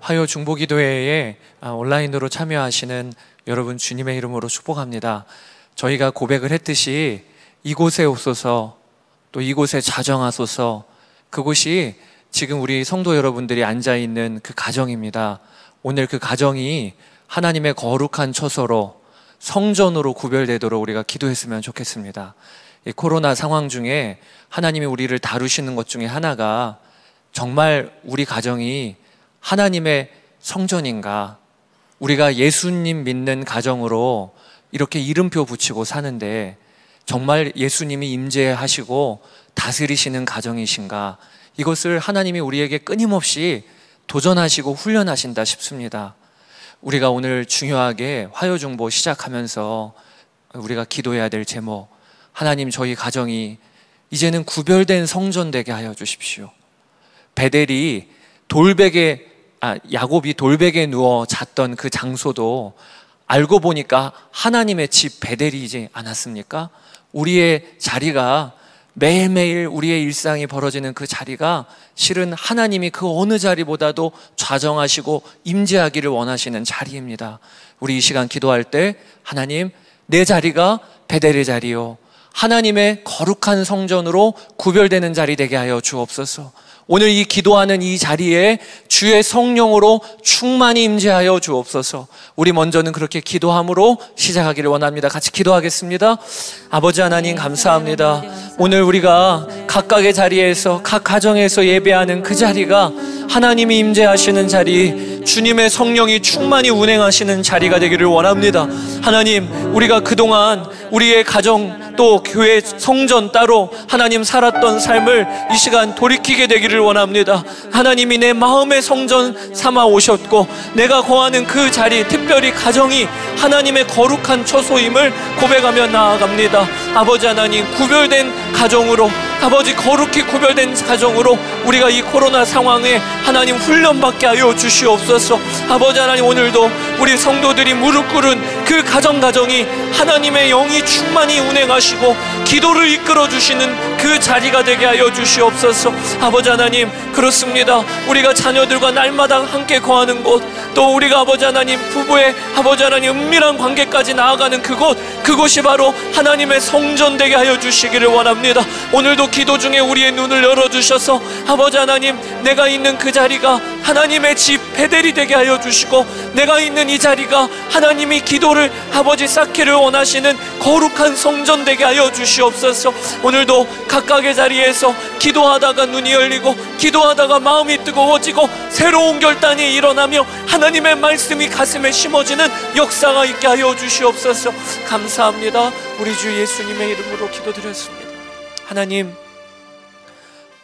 화요 중보기도회에 아, 온라인으로 참여하시는 여러분 주님의 이름으로 축복합니다. 저희가 고백을 했듯이 이곳에 오소서 또 이곳에 자정하소서 그곳이 지금 우리 성도 여러분들이 앉아 있는 그 가정입니다. 오늘 그 가정이 하나님의 거룩한 처소로 성전으로 구별되도록 우리가 기도했으면 좋겠습니다. 이 코로나 상황 중에 하나님이 우리를 다루시는 것 중에 하나가 정말 우리 가정이 하나님의 성전인가? 우리가 예수님 믿는 가정으로 이렇게 이름표 붙이고 사는데 정말 예수님이 임재하시고 다스리시는 가정이신가? 이것을 하나님이 우리에게 끊임없이 도전하시고 훈련하신다 싶습니다. 우리가 오늘 중요하게 화요중보 시작하면서 우리가 기도해야 될 제목, 하나님 저희 가정이 이제는 구별된 성전 되게 하여 주십시오. 베델이 돌베개 아, 야곱이 돌베개에 누워 잤던 그 장소도 알고 보니까 하나님의 집 베델이지 않았습니까? 우리의 자리가 매일매일 우리의 일상이 벌어지는 그 자리가 실은 하나님이 그 어느 자리보다도 좌정하시고 임재하기를 원하시는 자리입니다. 우리 이 시간 기도할 때 하나님 내 자리가 베델의 자리요 하나님의 거룩한 성전으로 구별되는 자리 되게 하여 주옵소서. 오늘 이 기도하는 이 자리에 주의 성령으로 충만히 임재하여 주옵소서. 우리 먼저는 그렇게 기도함으로 시작하기를 원합니다. 같이 기도하겠습니다. 아버지 하나님 감사합니다. 오늘 우리가 각각의 자리에서 각 가정에서 예배하는 그 자리가 하나님이 임재하시는 자리, 주님의 성령이 충만히 운행하시는 자리가 되기를 원합니다. 하나님, 우리가 그동안 우리의 가정 또 교회 성전 따로 하나님 살았던 삶을 이 시간 돌이키게 되기를 원합니다. 하나님이 내 마음의 성전 삼아 오셨고 내가 거하는 그 자리, 특별히 가정이 하나님의 거룩한 처소임을 고백하며 나아갑니다. 아버지 하나님, 구별된 가정으로 아버지 거룩히 구별된 가정으로 우리가 이 코로나 상황에 하나님 훈련받게 하여 주시옵소서. 아버지 하나님 오늘도 우리 성도들이 무릎 꿇은 그 가정 가정이 하나님의 영이 충만히 운행하시고 기도를 이끌어 주시는 그 자리가 되게 하여 주시옵소서. 아버지 하나님 그렇습니다. 우리가 자녀들과 날마다 함께 거하는 곳, 또 우리가 아버지 하나님 부부의 아버지 하나님 은밀한 관계까지 나아가는 그곳, 그곳이 바로 하나님의 성전 되게 하여 주시기를 원합니다. 오늘도 기도 중에 우리의 눈을 열어주셔서 아버지 하나님 내가 있는 그 자리가 하나님의 집 베델이 되게 하여 주시고 내가 있는 이 자리가 하나님이 기도를 아버지 쌓기를 원하시는 거룩한 성전 되게 하여 주시옵소서. 오늘도 각각의 자리에서 기도하다가 눈이 열리고 기도하다가 마음이 뜨거워지고 새로운 결단이 일어나며 하나님의 말씀이 가슴에 심어지는 역사가 있게 하여 주시옵소서. 감사합니다. 우리 주 예수님의 이름으로 기도드렸습니다. 하나님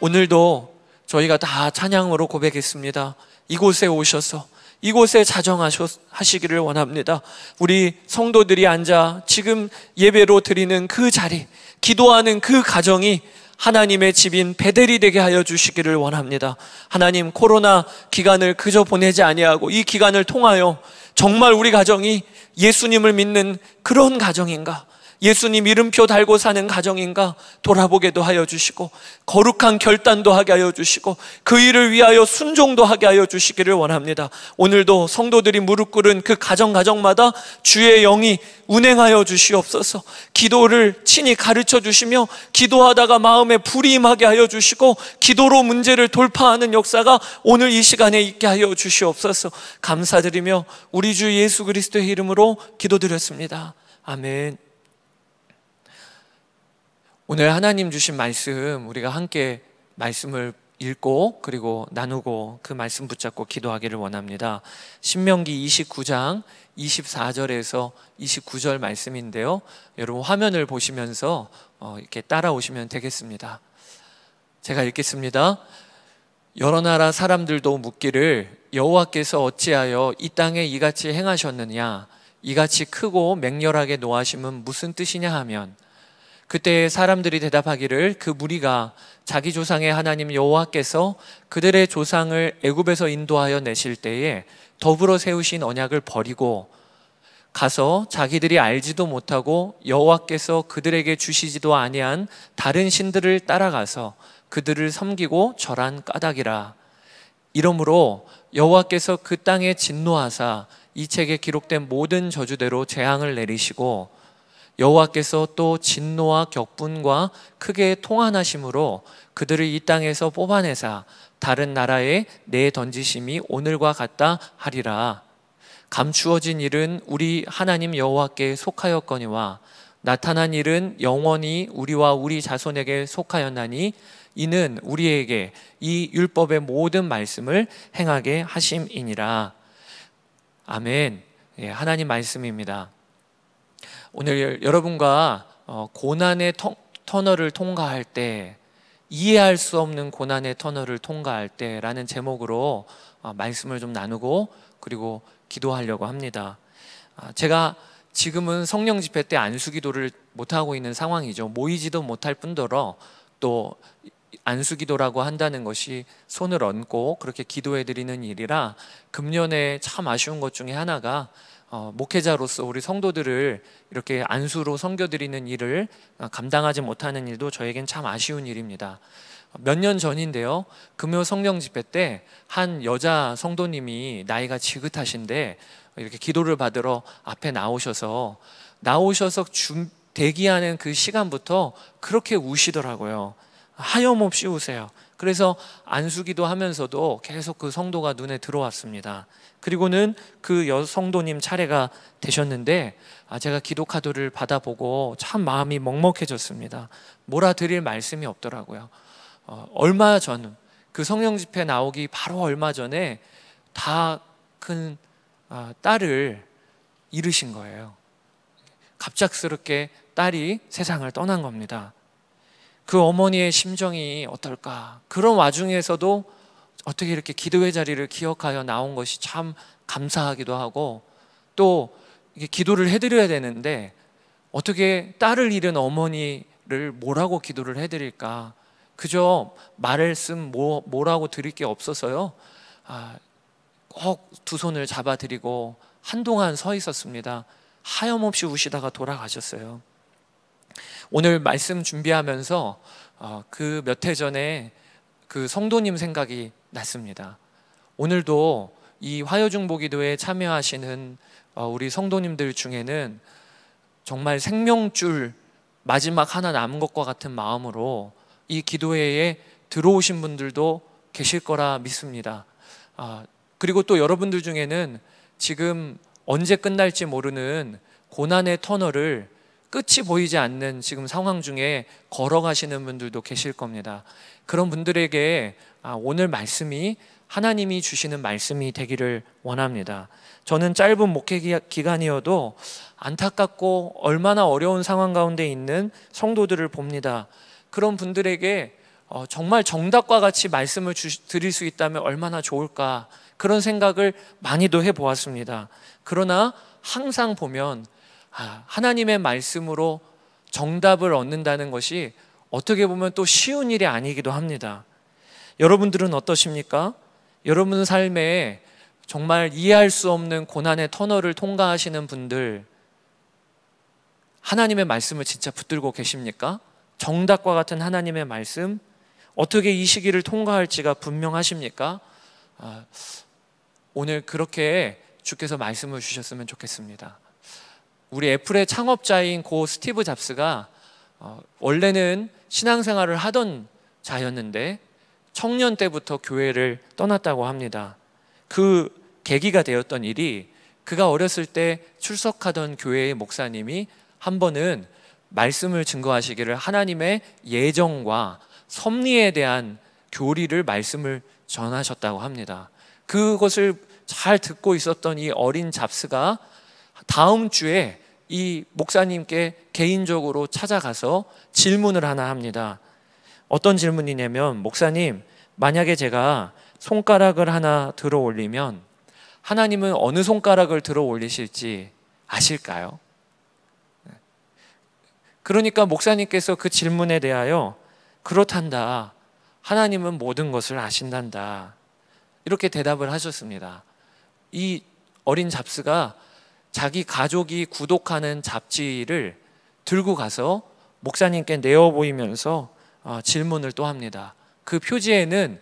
오늘도 저희가 다 찬양으로 고백했습니다. 이곳에 오셔서 이곳에 자정하시기를 원합니다. 우리 성도들이 앉아 지금 예배로 드리는 그 자리, 기도하는 그 가정이 하나님의 집인 베델이 되게 하여 주시기를 원합니다. 하나님 코로나 기간을 그저 보내지 아니하고 이 기간을 통하여 정말 우리 가정이 예수님을 믿는 그런 가정인가? 예수님 이름표 달고 사는 가정인가 돌아보게도 하여 주시고 거룩한 결단도 하게 하여 주시고 그 일을 위하여 순종도 하게 하여 주시기를 원합니다. 오늘도 성도들이 무릎 꿇은 그 가정 가정마다 주의 영이 운행하여 주시옵소서. 기도를 친히 가르쳐 주시며 기도하다가 마음에 불이 임하게 하여 주시고 기도로 문제를 돌파하는 역사가 오늘 이 시간에 있게 하여 주시옵소서. 감사드리며 우리 주 예수 그리스도의 이름으로 기도드렸습니다. 아멘. 오늘 하나님 주신 말씀 우리가 함께 말씀을 읽고 그리고 나누고 그 말씀 붙잡고 기도하기를 원합니다. 신명기 29장 24절에서 29절 말씀인데요. 여러분 화면을 보시면서 어, 이렇게 따라오시면 되겠습니다. 제가 읽겠습니다. 여러 나라 사람들도 묻기를 여호와께서 어찌하여 이 땅에 이같이 행하셨느냐 이같이 크고 맹렬하게 노하심은 무슨 뜻이냐 하면 그때 사람들이 대답하기를 그 무리가 자기 조상의 하나님 여호와께서 그들의 조상을 애굽에서 인도하여 내실 때에 더불어 세우신 언약을 버리고 가서 자기들이 알지도 못하고 여호와께서 그들에게 주시지도 아니한 다른 신들을 따라가서 그들을 섬기고 절한 까닭이라. 이러므로 여호와께서 그 땅에 진노하사 이 책에 기록된 모든 저주대로 재앙을 내리시고 여호와께서 또 진노와 격분과 크게 통한하심으로 그들을 이 땅에서 뽑아내사 다른 나라에 내 던지심이 오늘과 같다 하리라. 감추어진 일은 우리 하나님 여호와께 속하였거니와 나타난 일은 영원히 우리와 우리 자손에게 속하였나니 이는 우리에게 이 율법의 모든 말씀을 행하게 하심이니라. 아멘. 예, 하나님 말씀입니다. 오늘 여러분과 어, 고난의 터널을 통과할 때 이해할 수 없는 고난의 터널을 통과할 때라는 제목으로 어, 말씀을 좀 나누고 그리고 기도하려고 합니다. 아, 제가 지금은 성령 집회 때 안수 기도를 못 하고 있는 상황이죠. 모이지도 못할 뿐더러 또 안수 기도라고 한다는 것이 손을 얹고 그렇게 기도해 드리는 일이라 금년에 참 아쉬운 것 중에 하나가 어, 목회자로서 우리 성도들을 이렇게 안수로 섬겨드리는 일을 감당하지 못하는 일도 저에겐 참 아쉬운 일입니다. 몇 년 전인데요. 금요 성령 집회 때 한 여자 성도님이 나이가 지긋하신데 이렇게 기도를 받으러 앞에 나오셔서 나오셔서 주, 대기하는 그 시간부터 그렇게 우시더라고요. 하염없이 우세요. 그래서 안수기도 하면서도 계속 그 성도가 눈에 들어왔습니다. 그리고는 그 여성도님 차례가 되셨는데 아, 제가 기도 카드를 받아보고 참 마음이 먹먹해졌습니다. 몰아드릴 말씀이 없더라고요. 어, 얼마 전 그 성령 집회 나오기 바로 얼마 전에 다 큰 아, 딸을 잃으신 거예요. 갑작스럽게 딸이 세상을 떠난 겁니다. 그 어머니의 심정이 어떨까? 그런 와중에서도 어떻게 이렇게 기도의 자리를 기억하여 나온 것이 참 감사하기도 하고 또 기도를 해드려야 되는데 어떻게 딸을 잃은 어머니를 뭐라고 기도를 해드릴까? 그저 말씀 뭐, 뭐라고 드릴 게 없어서요. 아, 꼭 두 손을 잡아드리고 한동안 서 있었습니다. 하염없이 우시다가 돌아가셨어요. 오늘 말씀 준비하면서 어, 그몇 해 전에 그 성도님 생각이 났습니다. 오늘도 이 화요중보기도에 참여하시는 어, 우리 성도님들 중에는 정말 생명줄 마지막 하나 남은 것과 같은 마음으로 이 기도회에 들어오신 분들도 계실 거라 믿습니다. 아, 그리고 또 여러분들 중에는 지금 언제 끝날지 모르는 고난의 터널을 끝이 보이지 않는 지금 상황 중에 걸어가시는 분들도 계실 겁니다. 그런 분들에게 아, 오늘 말씀이 하나님이 주시는 말씀이 되기를 원합니다. 저는 짧은 목회 기간이어도 안타깝고 얼마나 어려운 상황 가운데 있는 성도들을 봅니다. 그런 분들에게 어, 정말 정답과 같이 말씀을 드릴 수 있다면 얼마나 좋을까 그런 생각을 많이도 해 보았습니다. 그러나 항상 보면 아, 하나님의 말씀으로 정답을 얻는다는 것이 어떻게 보면 또 쉬운 일이 아니기도 합니다. 여러분들은 어떠십니까? 여러분 삶에 정말 이해할 수 없는 고난의 터널을 통과하시는 분들, 하나님의 말씀을 진짜 붙들고 계십니까? 정답과 같은 하나님의 말씀, 어떻게 이 시기를 통과할지가 분명하십니까? 아, 오늘 그렇게 주께서 말씀을 주셨으면 좋겠습니다. 우리 애플의 창업자인 고 스티브 잡스가 어, 원래는 신앙생활을 하던 자였는데 청년 때부터 교회를 떠났다고 합니다. 그 계기가 되었던 일이 그가 어렸을 때 출석하던 교회의 목사님이 한 번은 말씀을 증거하시기를 하나님의 예정과 섭리에 대한 교리를 말씀을 전하셨다고 합니다. 그것을 잘 듣고 있었던 이 어린 잡스가 다음 주에 이 목사님께 개인적으로 찾아가서 질문을 하나 합니다. 어떤 질문이냐면, 목사님, 만약에 제가 손가락을 하나 들어 올리면 하나님은 어느 손가락을 들어 올리실지 아실까요? 그러니까 목사님께서 그 질문에 대하여 그렇단다. 하나님은 모든 것을 아신단다. 이렇게 대답을 하셨습니다. 이 어린 잡스가 자기 가족이 구독하는 잡지를 들고 가서 목사님께 내어 보이면서 어, 질문을 또 합니다. 그 표지에는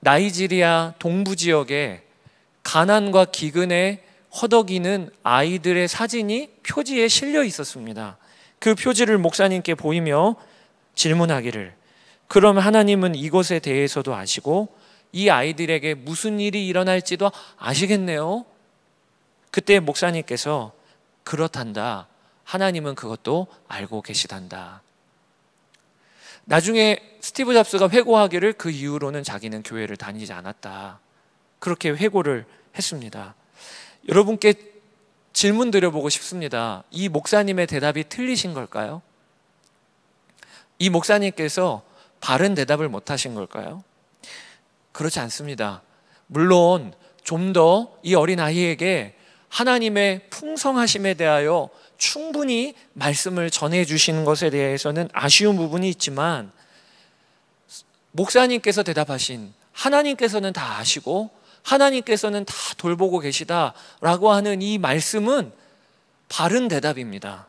나이지리아 동부 지역에 가난과 기근에 허덕이는 아이들의 사진이 표지에 실려 있었습니다. 그 표지를 목사님께 보이며 질문하기를 그럼 하나님은 이곳에 대해서도 아시고 이 아이들에게 무슨 일이 일어날지도 아시겠네요. 그때 목사님께서 그렇단다. 하나님은 그것도 알고 계시단다. 나중에 스티브 잡스가 회고하기를 그 이후로는 자기는 교회를 다니지 않았다. 그렇게 회고를 했습니다. 여러분께 질문 드려보고 싶습니다. 이 목사님의 대답이 틀리신 걸까요? 이 목사님께서 바른 대답을 못 하신 걸까요? 그렇지 않습니다. 물론 좀 더 이 어린 아이에게 하나님의 풍성하심에 대하여 충분히 말씀을 전해 주시는 것에 대해서는 아쉬운 부분이 있지만 목사님께서 대답하신 하나님께서는 다 아시고 하나님께서는 다 돌보고 계시다라고 하는 이 말씀은 바른 대답입니다.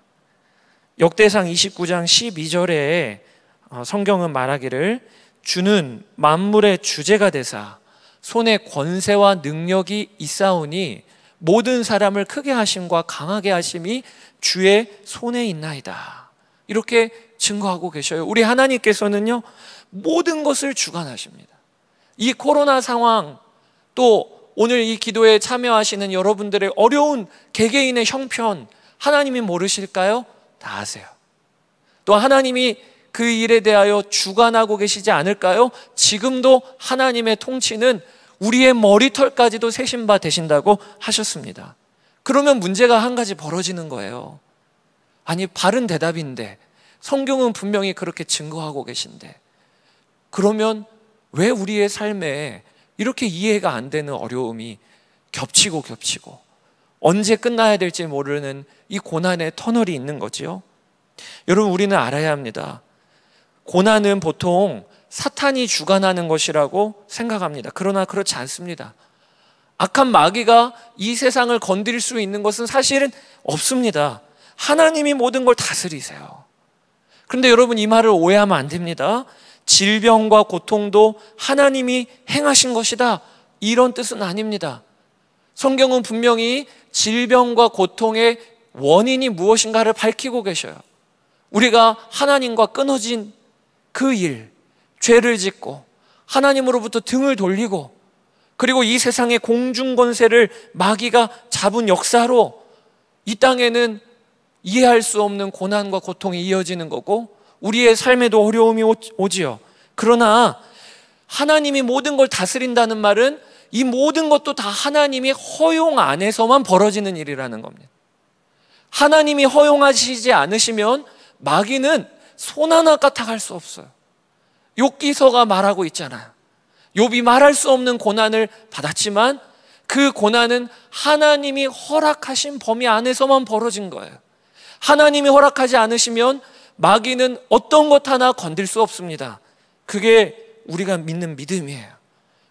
역대상 29장 12절에 어, 성경은 말하기를 주는 만물의 주제가 되사 손에 권세와 능력이 있사오니 모든 사람을 크게 하심과 강하게 하심이 주의 손에 있나이다. 이렇게 증거하고 계셔요. 우리 하나님께서는요, 모든 것을 주관하십니다. 이 코로나 상황, 또 오늘 이 기도에 참여하시는 여러분들의 어려운 개개인의 형편, 하나님이 모르실까요? 다 아세요. 또 하나님이 그 일에 대하여 주관하고 계시지 않을까요? 지금도 하나님의 통치는 우리의 머리털까지도 세신 바 되신다고 하셨습니다. 그러면 문제가 한 가지 벌어지는 거예요. 아니, 바른 대답인데, 성경은 분명히 그렇게 증거하고 계신데, 그러면 왜 우리의 삶에 이렇게 이해가 안 되는 어려움이 겹치고 겹치고, 언제 끝나야 될지 모르는 이 고난의 터널이 있는 거지요? 여러분, 우리는 알아야 합니다. 고난은 보통 사탄이 주관하는 것이라고 생각합니다. 그러나 그렇지 않습니다. 악한 마귀가 이 세상을 건드릴 수 있는 것은 사실은 없습니다. 하나님이 모든 걸 다스리세요. 그런데 여러분 이 말을 오해하면 안 됩니다. 질병과 고통도 하나님이 행하신 것이다. 이런 뜻은 아닙니다. 성경은 분명히 질병과 고통의 원인이 무엇인가를 밝히고 계셔요. 우리가 하나님과 끊어진 그 일, 죄를 짓고 하나님으로부터 등을 돌리고 그리고 이 세상의 공중 권세를 마귀가 잡은 역사로 이 땅에는 이해할 수 없는 고난과 고통이 이어지는 거고 우리의 삶에도 어려움이 오지요. 그러나 하나님이 모든 걸 다스린다는 말은 이 모든 것도 다 하나님이 허용 안에서만 벌어지는 일이라는 겁니다. 하나님이 허용하시지 않으시면 마귀는 손 하나 까딱할 수 없어요. 욥기서가 말하고 있잖아요. 욥이 말할 수 없는 고난을 받았지만 그 고난은 하나님이 허락하신 범위 안에서만 벌어진 거예요. 하나님이 허락하지 않으시면 마귀는 어떤 것 하나 건들 수 없습니다. 그게 우리가 믿는 믿음이에요.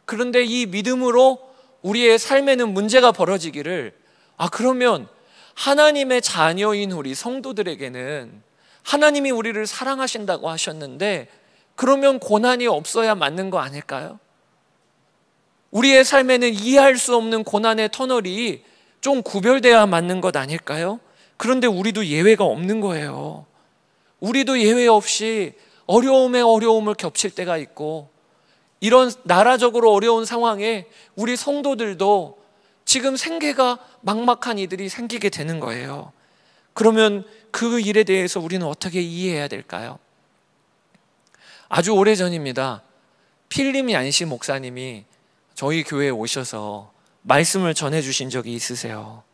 그런데 이 믿음으로 우리의 삶에는 문제가 벌어지기를 아 그러면 하나님의 자녀인 우리 성도들에게는 하나님이 우리를 사랑하신다고 하셨는데 그러면 고난이 없어야 맞는 거 아닐까요? 우리의 삶에는 이해할 수 없는 고난의 터널이 좀 구별돼야 맞는 것 아닐까요? 그런데 우리도 예외가 없는 거예요. 우리도 예외 없이 어려움에 어려움을 겹칠 때가 있고 이런 나라적으로 어려운 상황에 우리 성도들도 지금 생계가 막막한 이들이 생기게 되는 거예요. 그러면 그 일에 대해서 우리는 어떻게 이해해야 될까요? 아주 오래 전입니다. 필립 얀시 목사님이 저희 교회에 오셔서 말씀을 전해 주신 적이 있으세요.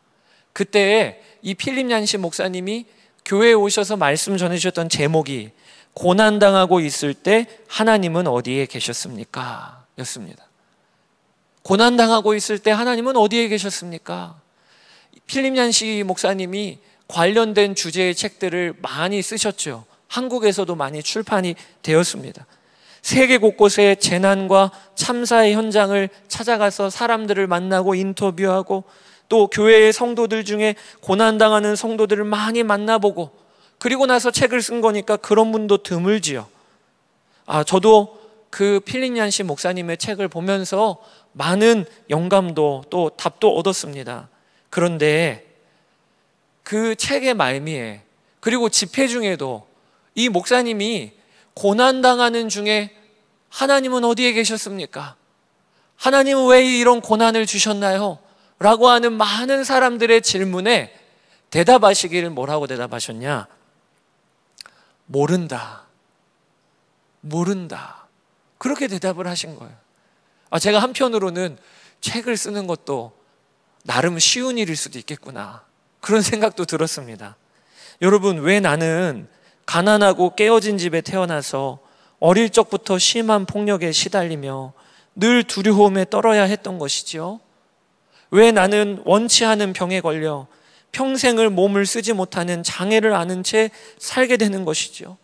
그때 이 필립 얀시 목사님이 교회에 오셔서 말씀 전해 주셨던 제목이 고난 당하고 있을 때 하나님은 어디에 계셨습니까? 였습니다. 고난 당하고 있을 때 하나님은 어디에 계셨습니까? 필립 얀시 목사님이 관련된 주제의 책들을 많이 쓰셨죠. 한국에서도 많이 출판이 되었습니다. 세계 곳곳의 재난과 참사의 현장을 찾아가서 사람들을 만나고 인터뷰하고 또 교회의 성도들 중에 고난당하는 성도들을 많이 만나보고 그리고 나서 책을 쓴 거니까 그런 분도 드물지요. 아, 저도 그 필린얀 씨 목사님의 책을 보면서 많은 영감도 또 답도 얻었습니다. 그런데 그 책의 말미에 그리고 집회 중에도 이 목사님이 고난당하는 중에 하나님은 어디에 계셨습니까? 하나님은 왜 이런 고난을 주셨나요? 라고 하는 많은 사람들의 질문에 대답하시기를 뭐라고 대답하셨냐? 모른다. 모른다. 그렇게 대답을 하신 거예요. 아, 제가 한편으로는 책을 쓰는 것도 나름 쉬운 일일 수도 있겠구나. 그런 생각도 들었습니다. 여러분, 왜 나는 가난하고 깨어진 집에 태어나서 어릴 적부터 심한 폭력에 시달리며 늘 두려움에 떨어야 했던 것이지요? 왜 나는 원치 않은 병에 걸려 평생을 몸을 쓰지 못하는 장애를 아는 채 살게 되는 것이지요?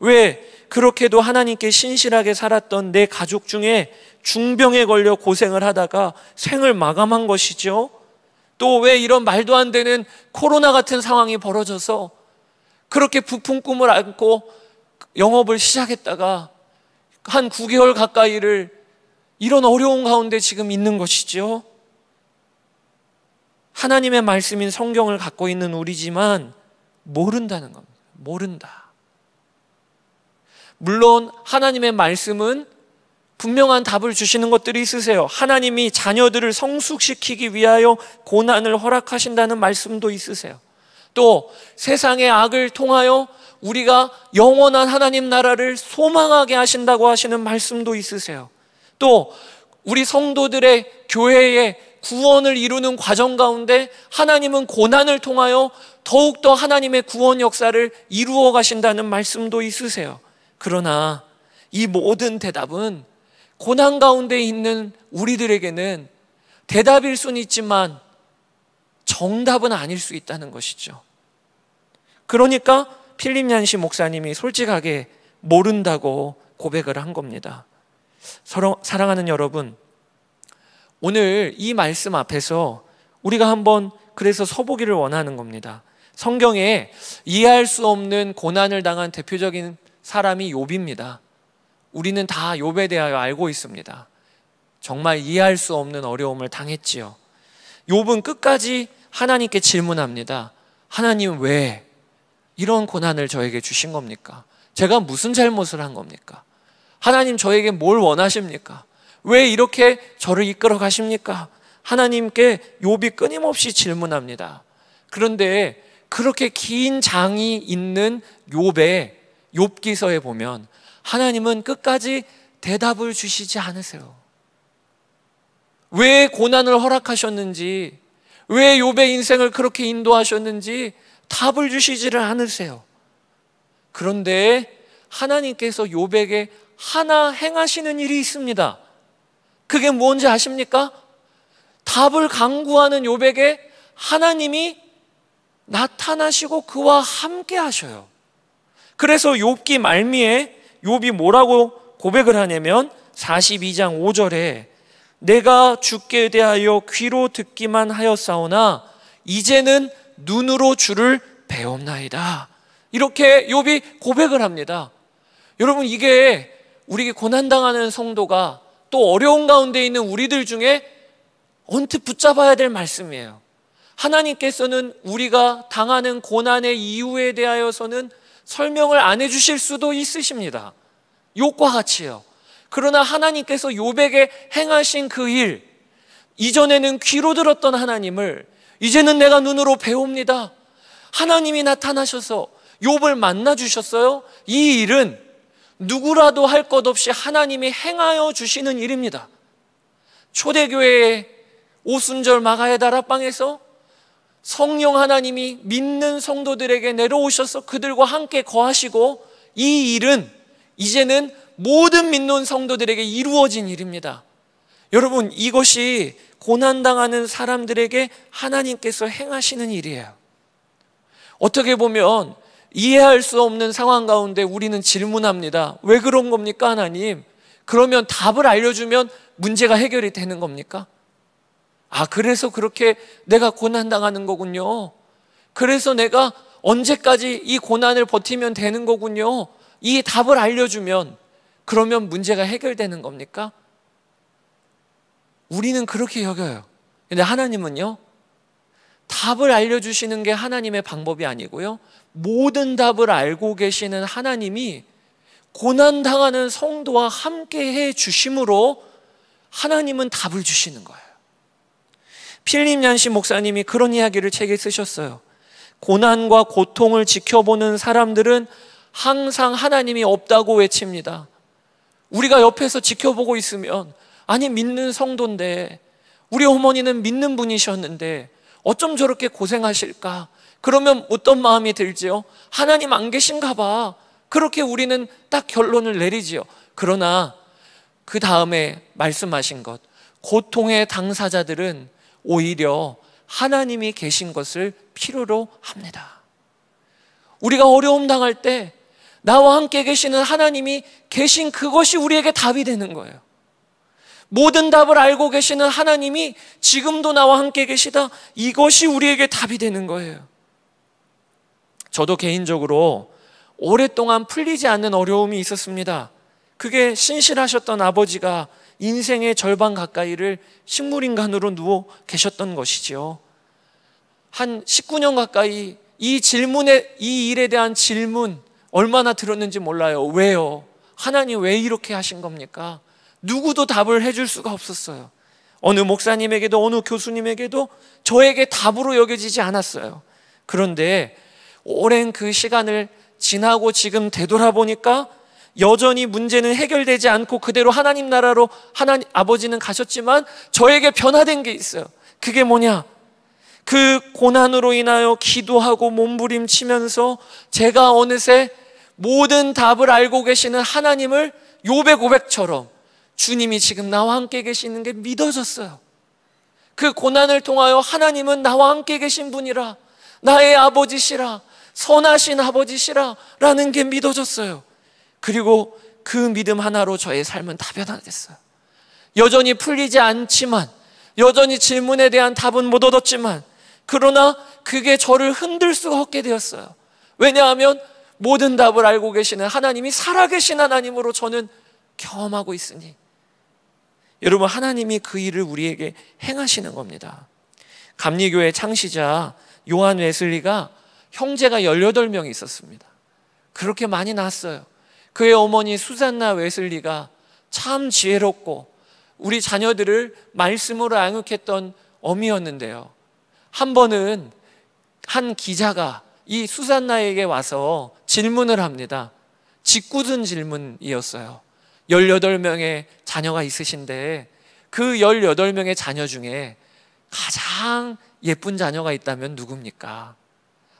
왜 그렇게도 하나님께 신실하게 살았던 내 가족 중에 중병에 걸려 고생을 하다가 생을 마감한 것이죠? 또왜 이런 말도 안 되는 코로나 같은 상황이 벌어져서 그렇게 부푼 꿈을 안고 영업을 시작했다가 한 9개월 가까이를 이런 어려운 가운데 지금 있는 것이죠. 하나님의 말씀인 성경을 갖고 있는 우리지만 모른다는 겁니다. 모른다. 물론 하나님의 말씀은 분명한 답을 주시는 것들이 있으세요. 하나님이 자녀들을 성숙시키기 위하여 고난을 허락하신다는 말씀도 있으세요. 또 세상의 악을 통하여 우리가 영원한 하나님 나라를 소망하게 하신다고 하시는 말씀도 있으세요. 또 우리 성도들의 교회의 구원을 이루는 과정 가운데 하나님은 고난을 통하여 더욱더 하나님의 구원 역사를 이루어 가신다는 말씀도 있으세요. 그러나 이 모든 대답은 고난 가운데 있는 우리들에게는 대답일 수는 있지만 정답은 아닐 수 있다는 것이죠. 그러니까 필립 얀시 목사님이 솔직하게 모른다고 고백을 한 겁니다. 사랑하는 여러분, 오늘 이 말씀 앞에서 우리가 한번 그래서 서보기를 원하는 겁니다. 성경에 이해할 수 없는 고난을 당한 대표적인 사람이 욥입니다. 우리는 다 욥에 대하여 알고 있습니다. 정말 이해할 수 없는 어려움을 당했지요. 욥은 끝까지 하나님께 질문합니다. 하나님 왜 이런 고난을 저에게 주신 겁니까? 제가 무슨 잘못을 한 겁니까? 하나님 저에게 뭘 원하십니까? 왜 이렇게 저를 이끌어 가십니까? 하나님께 욥이 끊임없이 질문합니다. 그런데 그렇게 긴 장이 있는 욥의 욥기서에 보면 하나님은 끝까지 대답을 주시지 않으세요. 왜 고난을 허락하셨는지, 왜 욥의 인생을 그렇게 인도하셨는지 답을 주시지를 않으세요. 그런데 하나님께서 욥에게 하나 행하시는 일이 있습니다. 그게 뭔지 아십니까? 답을 강구하는 욥에게 하나님이 나타나시고 그와 함께 하셔요. 그래서 욥기 말미에 욥이 뭐라고 고백을 하냐면 42장 5절에 내가 주께 대하여 귀로 듣기만 하였사오나 이제는 눈으로 주를 배웠나이다. 이렇게 욥이 고백을 합니다. 여러분 이게 우리에게 고난 당하는 성도가 또 어려운 가운데 있는 우리들 중에 언뜻 붙잡아야 될 말씀이에요. 하나님께서는 우리가 당하는 고난의 이유에 대하여서는 설명을 안 해주실 수도 있으십니다. 욕과 같이요. 그러나 하나님께서 요백에 행하신 그 일, 이전에는 귀로 들었던 하나님을 이제는 내가 눈으로 배웁니다. 하나님이 나타나셔서 욥을 만나 주셨어요. 이 일은 누구라도 할 것 없이 하나님이 행하여 주시는 일입니다. 초대교회의 오순절 마가의 다락방에서 성령 하나님이 믿는 성도들에게 내려오셔서 그들과 함께 거하시고 이 일은 이제는 모든 믿는 성도들에게 이루어진 일입니다. 여러분, 이것이 고난당하는 사람들에게 하나님께서 행하시는 일이에요. 어떻게 보면 이해할 수 없는 상황 가운데 우리는 질문합니다. 왜 그런 겁니까, 하나님? 그러면 답을 알려주면 문제가 해결이 되는 겁니까? 아, 그래서 그렇게 내가 고난당하는 거군요. 그래서 내가 언제까지 이 고난을 버티면 되는 거군요. 이 답을 알려주면 그러면 문제가 해결되는 겁니까? 우리는 그렇게 여겨요. 근데 하나님은요, 답을 알려주시는 게 하나님의 방법이 아니고요, 모든 답을 알고 계시는 하나님이 고난당하는 성도와 함께 해 주심으로 하나님은 답을 주시는 거예요. 필립 얀시 목사님이 그런 이야기를 책에 쓰셨어요. 고난과 고통을 지켜보는 사람들은 항상 하나님이 없다고 외칩니다. 우리가 옆에서 지켜보고 있으면 아니 믿는 성도인데 우리 어머니는 믿는 분이셨는데 어쩜 저렇게 고생하실까? 그러면 어떤 마음이 들지요? 하나님 안 계신가 봐. 그렇게 우리는 딱 결론을 내리지요. 그러나 그 다음에 말씀하신 것, 고통의 당사자들은 오히려 하나님이 계신 것을 필요로 합니다. 우리가 어려움 당할 때 나와 함께 계시는 하나님이 계신 그것이 우리에게 답이 되는 거예요. 모든 답을 알고 계시는 하나님이 지금도 나와 함께 계시다. 이것이 우리에게 답이 되는 거예요. 저도 개인적으로 오랫동안 풀리지 않는 어려움이 있었습니다. 그게 신실하셨던 아버지가 인생의 절반 가까이를 식물인간으로 누워 계셨던 것이지요. 한 19년 가까이 이 질문에, 이 일에 대한 질문 얼마나 들었는지 몰라요. 왜요? 하나님 왜 이렇게 하신 겁니까? 누구도 답을 해줄 수가 없었어요. 어느 목사님에게도 어느 교수님에게도 저에게 답으로 여겨지지 않았어요. 그런데 오랜 그 시간을 지나고 지금 되돌아보니까 여전히 문제는 해결되지 않고 그대로 하나님 나라로 하나님 아버지는 가셨지만 저에게 변화된 게 있어요. 그게 뭐냐? 그 고난으로 인하여 기도하고 몸부림치면서 제가 어느새 모든 답을 알고 계시는 하나님을 요배 고백처럼 주님이 지금 나와 함께 계시는 게 믿어졌어요. 그 고난을 통하여 하나님은 나와 함께 계신 분이라 나의 아버지시라 선하신 아버지시라 라는 게 믿어졌어요. 그리고 그 믿음 하나로 저의 삶은 다 변화됐어요. 여전히 풀리지 않지만 여전히 질문에 대한 답은 못 얻었지만 그러나 그게 저를 흔들 수가 없게 되었어요. 왜냐하면 모든 답을 알고 계시는 하나님이 살아계신 하나님으로 저는 경험하고 있으니 여러분 하나님이 그 일을 우리에게 행하시는 겁니다. 감리교회 창시자 요한 웨슬리가 형제가 18명이 있었습니다. 그렇게 많이 낳았어요. 그의 어머니 수잔나 웨슬리가 참 지혜롭고 우리 자녀들을 말씀으로 양육했던 어미였는데요. 한 번은 한 기자가 이 수잔나에게 와서 질문을 합니다. 짓궂은 질문이었어요. 18명의 자녀가 있으신데 그 18명의 자녀 중에 가장 예쁜 자녀가 있다면 누굽니까?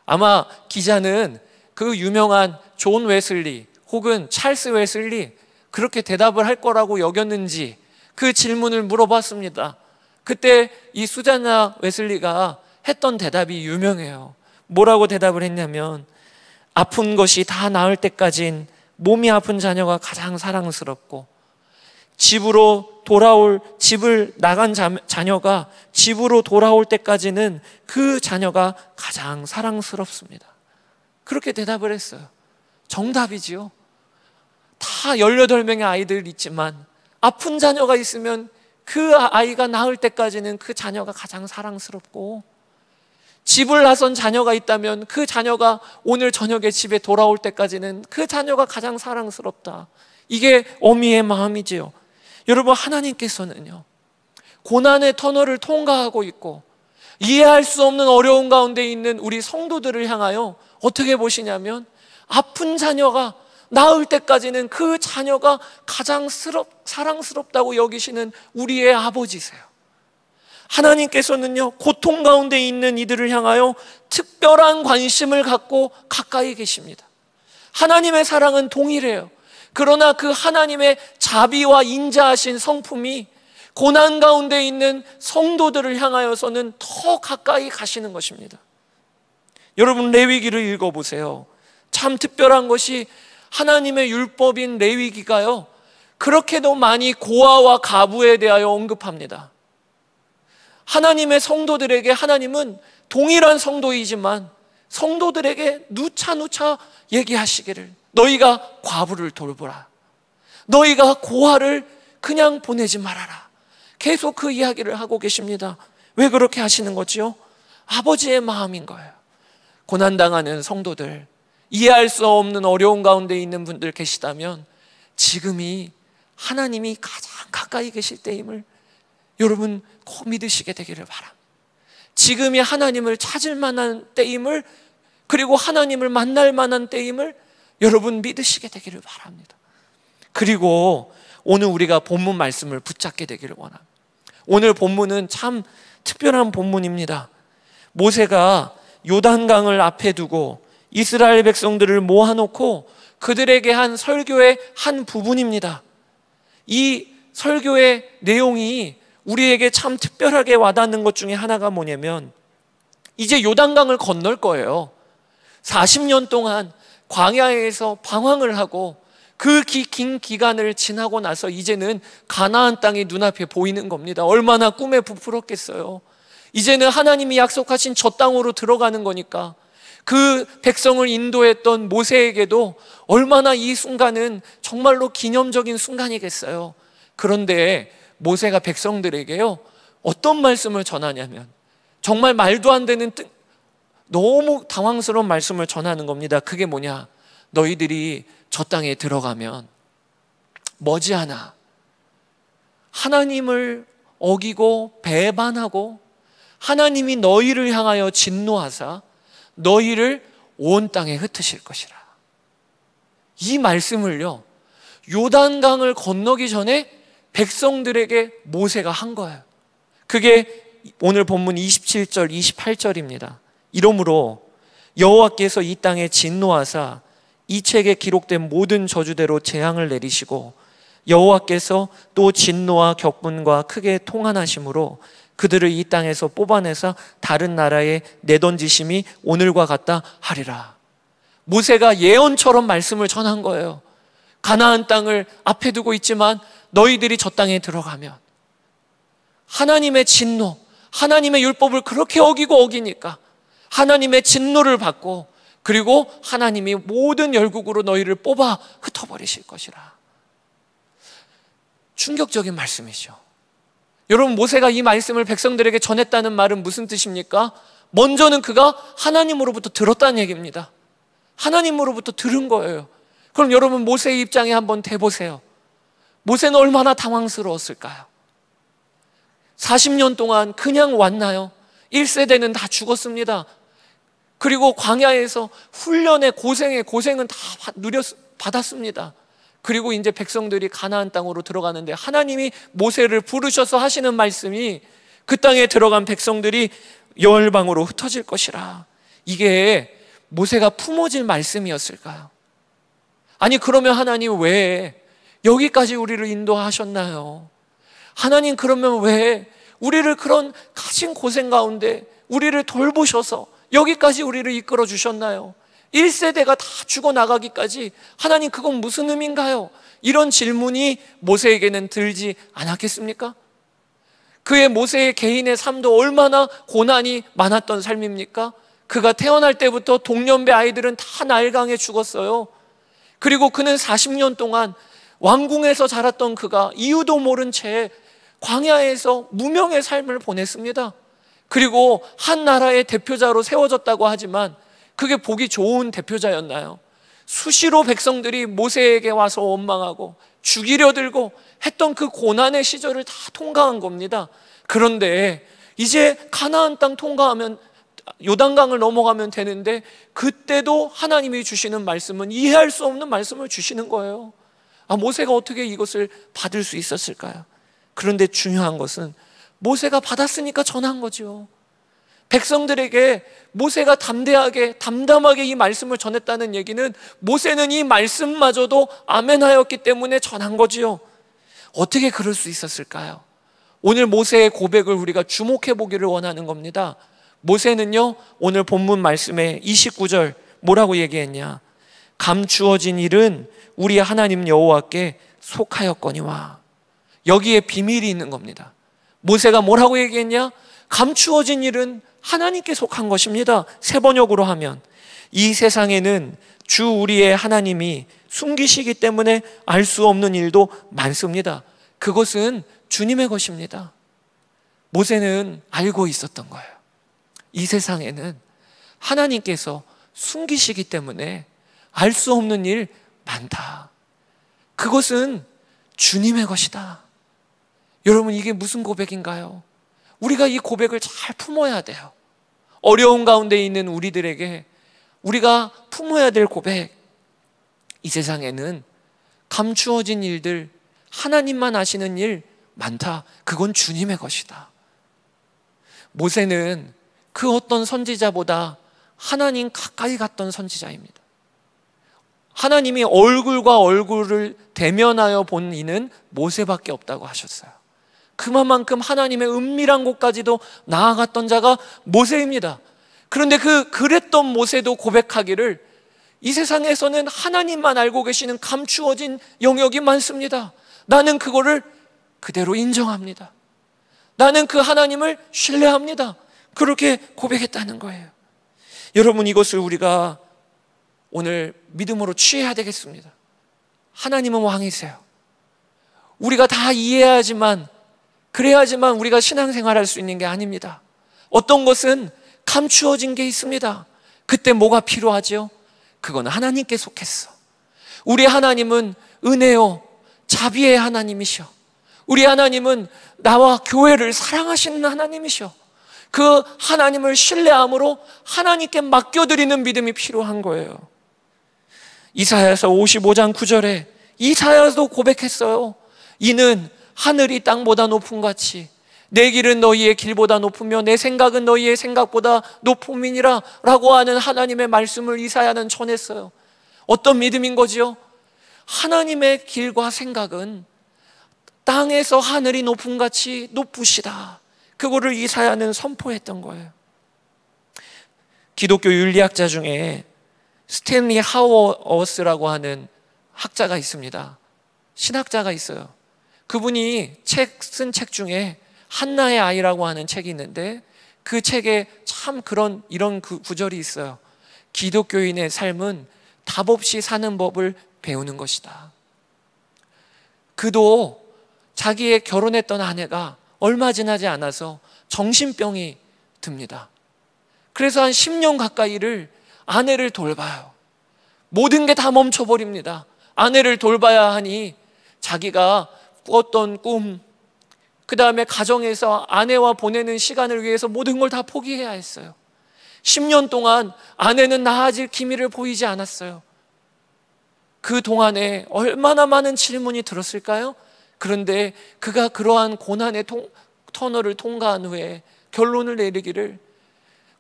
아마 기자는 그 유명한 존 웨슬리 혹은 찰스 웨슬리 그렇게 대답을 할 거라고 여겼는지 그 질문을 물어봤습니다. 그때 이 수자나 웨슬리가 했던 대답이 유명해요. 뭐라고 대답을 했냐면 아픈 것이 다 나을 때까진 몸이 아픈 자녀가 가장 사랑스럽고 집으로 돌아올 집을 나간 자, 녀가 집으로 돌아올 때까지는 그 자녀가 가장 사랑스럽습니다. 그렇게 대답을 했어요. 정답이지요. 다 18명의 아이들 있지만 아픈 자녀가 있으면 그 아이가 낳을 때까지는 그 자녀가 가장 사랑스럽고 집을 나선 자녀가 있다면 그 자녀가 오늘 저녁에 집에 돌아올 때까지는 그 자녀가 가장 사랑스럽다. 이게 어미의 마음이지요. 여러분 하나님께서는요. 고난의 터널을 통과하고 있고 이해할 수 없는 어려운 가운데 있는 우리 성도들을 향하여 어떻게 보시냐면 아픈 자녀가 낳을 때까지는 그 자녀가 가장 사랑스럽다고 여기시는 우리의 아버지세요. 하나님께서는요, 고통 가운데 있는 이들을 향하여 특별한 관심을 갖고 가까이 계십니다. 하나님의 사랑은 동일해요. 그러나 그 하나님의 자비와 인자하신 성품이 고난 가운데 있는 성도들을 향하여서는 더 가까이 가시는 것입니다. 여러분 레위기를 읽어보세요. 참 특별한 것이 하나님의 율법인 레위기가요. 그렇게도 많이 고아와 가부에 대하여 언급합니다. 하나님의 성도들에게 하나님은 동일한 성도이지만 성도들에게 누차누차 얘기하시기를 너희가 과부를 돌보라. 너희가 고아를 그냥 보내지 말아라. 계속 그 이야기를 하고 계십니다. 왜 그렇게 하시는 거지요? 아버지의 마음인 거예요. 고난당하는 성도들, 이해할 수 없는 어려운 가운데 있는 분들 계시다면 지금이 하나님이 가장 가까이 계실 때임을 여러분 꼭 믿으시게 되기를 바랍니다. 지금이 하나님을 찾을 만한 때임을 그리고 하나님을 만날 만한 때임을 여러분 믿으시게 되기를 바랍니다. 그리고 오늘 우리가 본문 말씀을 붙잡게 되기를 원합니다. 오늘 본문은 참 특별한 본문입니다. 모세가 요단강을 앞에 두고 이스라엘 백성들을 모아놓고 그들에게 한 설교의 한 부분입니다. 이 설교의 내용이 우리에게 참 특별하게 와닿는 것 중에 하나가 뭐냐면 이제 요단강을 건널 거예요. 40년 동안 광야에서 방황을 하고 그 긴 기간을 지나고 나서 이제는 가나안 땅이 눈앞에 보이는 겁니다. 얼마나 꿈에 부풀었겠어요. 이제는 하나님이 약속하신 저 땅으로 들어가는 거니까 그 백성을 인도했던 모세에게도 얼마나 이 순간은 정말로 기념적인 순간이겠어요. 그런데 모세가 백성들에게요, 어떤 말씀을 전하냐면, 정말 말도 안 되는 너무 당황스러운 말씀을 전하는 겁니다. 그게 뭐냐? 너희들이 저 땅에 들어가면 머지않아 하나님을 어기고 배반하고 하나님이 너희를 향하여 진노하사 너희를 온 땅에 흩으실 것이라. 이 말씀을요, 요단강을 건너기 전에 백성들에게 모세가 한 거예요. 그게 오늘 본문 27절, 28절입니다. 이러므로 여호와께서 이 땅에 진노하사 이 책에 기록된 모든 저주대로 재앙을 내리시고 여호와께서 또 진노와 격분과 크게 통한하심으로 그들을 이 땅에서 뽑아내서 다른 나라에 내던지심이 오늘과 같다 하리라. 모세가 예언처럼 말씀을 전한 거예요. 가나안 땅을 앞에 두고 있지만 너희들이 저 땅에 들어가면 하나님의 진노, 하나님의 율법을 그렇게 어기고 어기니까 하나님의 진노를 받고 그리고 하나님이 모든 열국으로 너희를 뽑아 흩어버리실 것이라. 충격적인 말씀이죠. 여러분, 모세가 이 말씀을 백성들에게 전했다는 말은 무슨 뜻입니까? 먼저는 그가 하나님으로부터 들었다는 얘기입니다. 하나님으로부터 들은 거예요. 그럼 여러분, 모세의 입장에 한번 대보세요. 모세는 얼마나 당황스러웠을까요? 40년 동안 그냥 왔나요? 1세대는 다 죽었습니다. 그리고 광야에서 훈련의 고생의 고생은 다 누렸, 받았습니다. 그리고 이제 백성들이 가나안 땅으로 들어가는데 하나님이 모세를 부르셔서 하시는 말씀이 그 땅에 들어간 백성들이 열방으로 흩어질 것이라. 이게 모세가 품어질 말씀이었을까요? 아니 그러면 하나님 왜 여기까지 우리를 인도하셨나요? 하나님 그러면 왜 우리를 그런 가진 고생 가운데 우리를 돌보셔서 여기까지 우리를 이끌어 주셨나요? 1세대가 다 죽어나가기까지 하나님 그건 무슨 의미인가요? 이런 질문이 모세에게는 들지 않았겠습니까? 그의 모세의 개인의 삶도 얼마나 고난이 많았던 삶입니까? 그가 태어날 때부터 동년배 아이들은 다 날강에 죽었어요. 그리고 그는 40년 동안 왕궁에서 자랐던 그가 이유도 모른 채 광야에서 무명의 삶을 보냈습니다. 그리고 한 나라의 대표자로 세워졌다고 하지만 그게 보기 좋은 대표자였나요? 수시로 백성들이 모세에게 와서 원망하고 죽이려 들고 했던 그 고난의 시절을 다 통과한 겁니다. 그런데 이제 가나안 땅 통과하면 요단강을 넘어가면 되는데 그때도 하나님이 주시는 말씀은 이해할 수 없는 말씀을 주시는 거예요. 아, 모세가 어떻게 이것을 받을 수 있었을까요? 그런데 중요한 것은 모세가 받았으니까 전한 거죠. 백성들에게 모세가 담대하게 담담하게 이 말씀을 전했다는 얘기는 모세는 이 말씀마저도 아멘하였기 때문에 전한 거지요. 어떻게 그럴 수 있었을까요? 오늘 모세의 고백을 우리가 주목해 보기를 원하는 겁니다. 모세는요, 오늘 본문 말씀에 29절 뭐라고 얘기했냐? 감추어진 일은 우리 하나님 여호와께 속하였거니와. 여기에 비밀이 있는 겁니다. 모세가 뭐라고 얘기했냐? 감추어진 일은 하나님께 속한 것입니다. 세 번역으로 하면 이 세상에는 주 우리의 하나님이 숨기시기 때문에 알 수 없는 일도 많습니다. 그것은 주님의 것입니다. 모세는 알고 있었던 거예요. 이 세상에는 하나님께서 숨기시기 때문에 알 수 없는 일 많다. 그것은 주님의 것이다. 여러분, 이게 무슨 고백인가요? 우리가 이 고백을 잘 품어야 돼요. 어려운 가운데 있는 우리들에게 우리가 품어야 될 고백. 이 세상에는 감추어진 일들, 하나님만 아시는 일 많다. 그건 주님의 것이다. 모세는 그 어떤 선지자보다 하나님 가까이 갔던 선지자입니다. 하나님이 얼굴과 얼굴을 대면하여 본 이는 모세밖에 없다고 하셨어요. 그만큼 하나님의 은밀한 곳까지도 나아갔던 자가 모세입니다. 그런데 그 그랬던 모세도 고백하기를 이 세상에서는 하나님만 알고 계시는 감추어진 영역이 많습니다. 나는 그거를 그대로 인정합니다. 나는 그 하나님을 신뢰합니다. 그렇게 고백했다는 거예요. 여러분 이것을 우리가 오늘 믿음으로 취해야 되겠습니다. 하나님은 왕이세요. 우리가 다 이해하지만 그래야지만 우리가 신앙생활할 수 있는 게 아닙니다. 어떤 것은 감추어진 게 있습니다. 그때 뭐가 필요하죠? 그건 하나님께 속했어. 우리 하나님은 은혜요, 자비의 하나님이셔. 우리 하나님은 나와 교회를 사랑하시는 하나님이셔. 그 하나님을 신뢰함으로 하나님께 맡겨드리는 믿음이 필요한 거예요. 이사야서 55장 9절에 이사야도 고백했어요. 이는 하늘이 땅보다 높은 같이 내 길은 너희의 길보다 높으며 내 생각은 너희의 생각보다 높음이니라 라고 하는 하나님의 말씀을 이사야는 전했어요. 어떤 믿음인 거지요? 하나님의 길과 생각은 땅에서 하늘이 높은 같이 높으시다. 그거를 이사야는 선포했던 거예요. 기독교 윤리학자 중에 스탠리 하워스라고 하는 학자가 있습니다. 신학자가 있어요. 그분이 책 쓴 책 중에 한나의 아이라고 하는 책이 있는데 그 책에 참 그런 이런 그 구절이 있어요. 기독교인의 삶은 답 없이 사는 법을 배우는 것이다. 그도 자기의 결혼했던 아내가 얼마 지나지 않아서 정신병이 듭니다. 그래서 한 10년 가까이를 아내를 돌봐요. 모든 게 다 멈춰버립니다. 아내를 돌봐야 하니 자기가 꾸었던 꿈, 그 다음에 가정에서 아내와 보내는 시간을 위해서 모든 걸 다 포기해야 했어요. 10년 동안 아내는 나아질 기미를 보이지 않았어요. 그 동안에 얼마나 많은 질문이 들었을까요? 그런데 그가 그러한 고난의 통, 터널을 통과한 후에 결론을 내리기를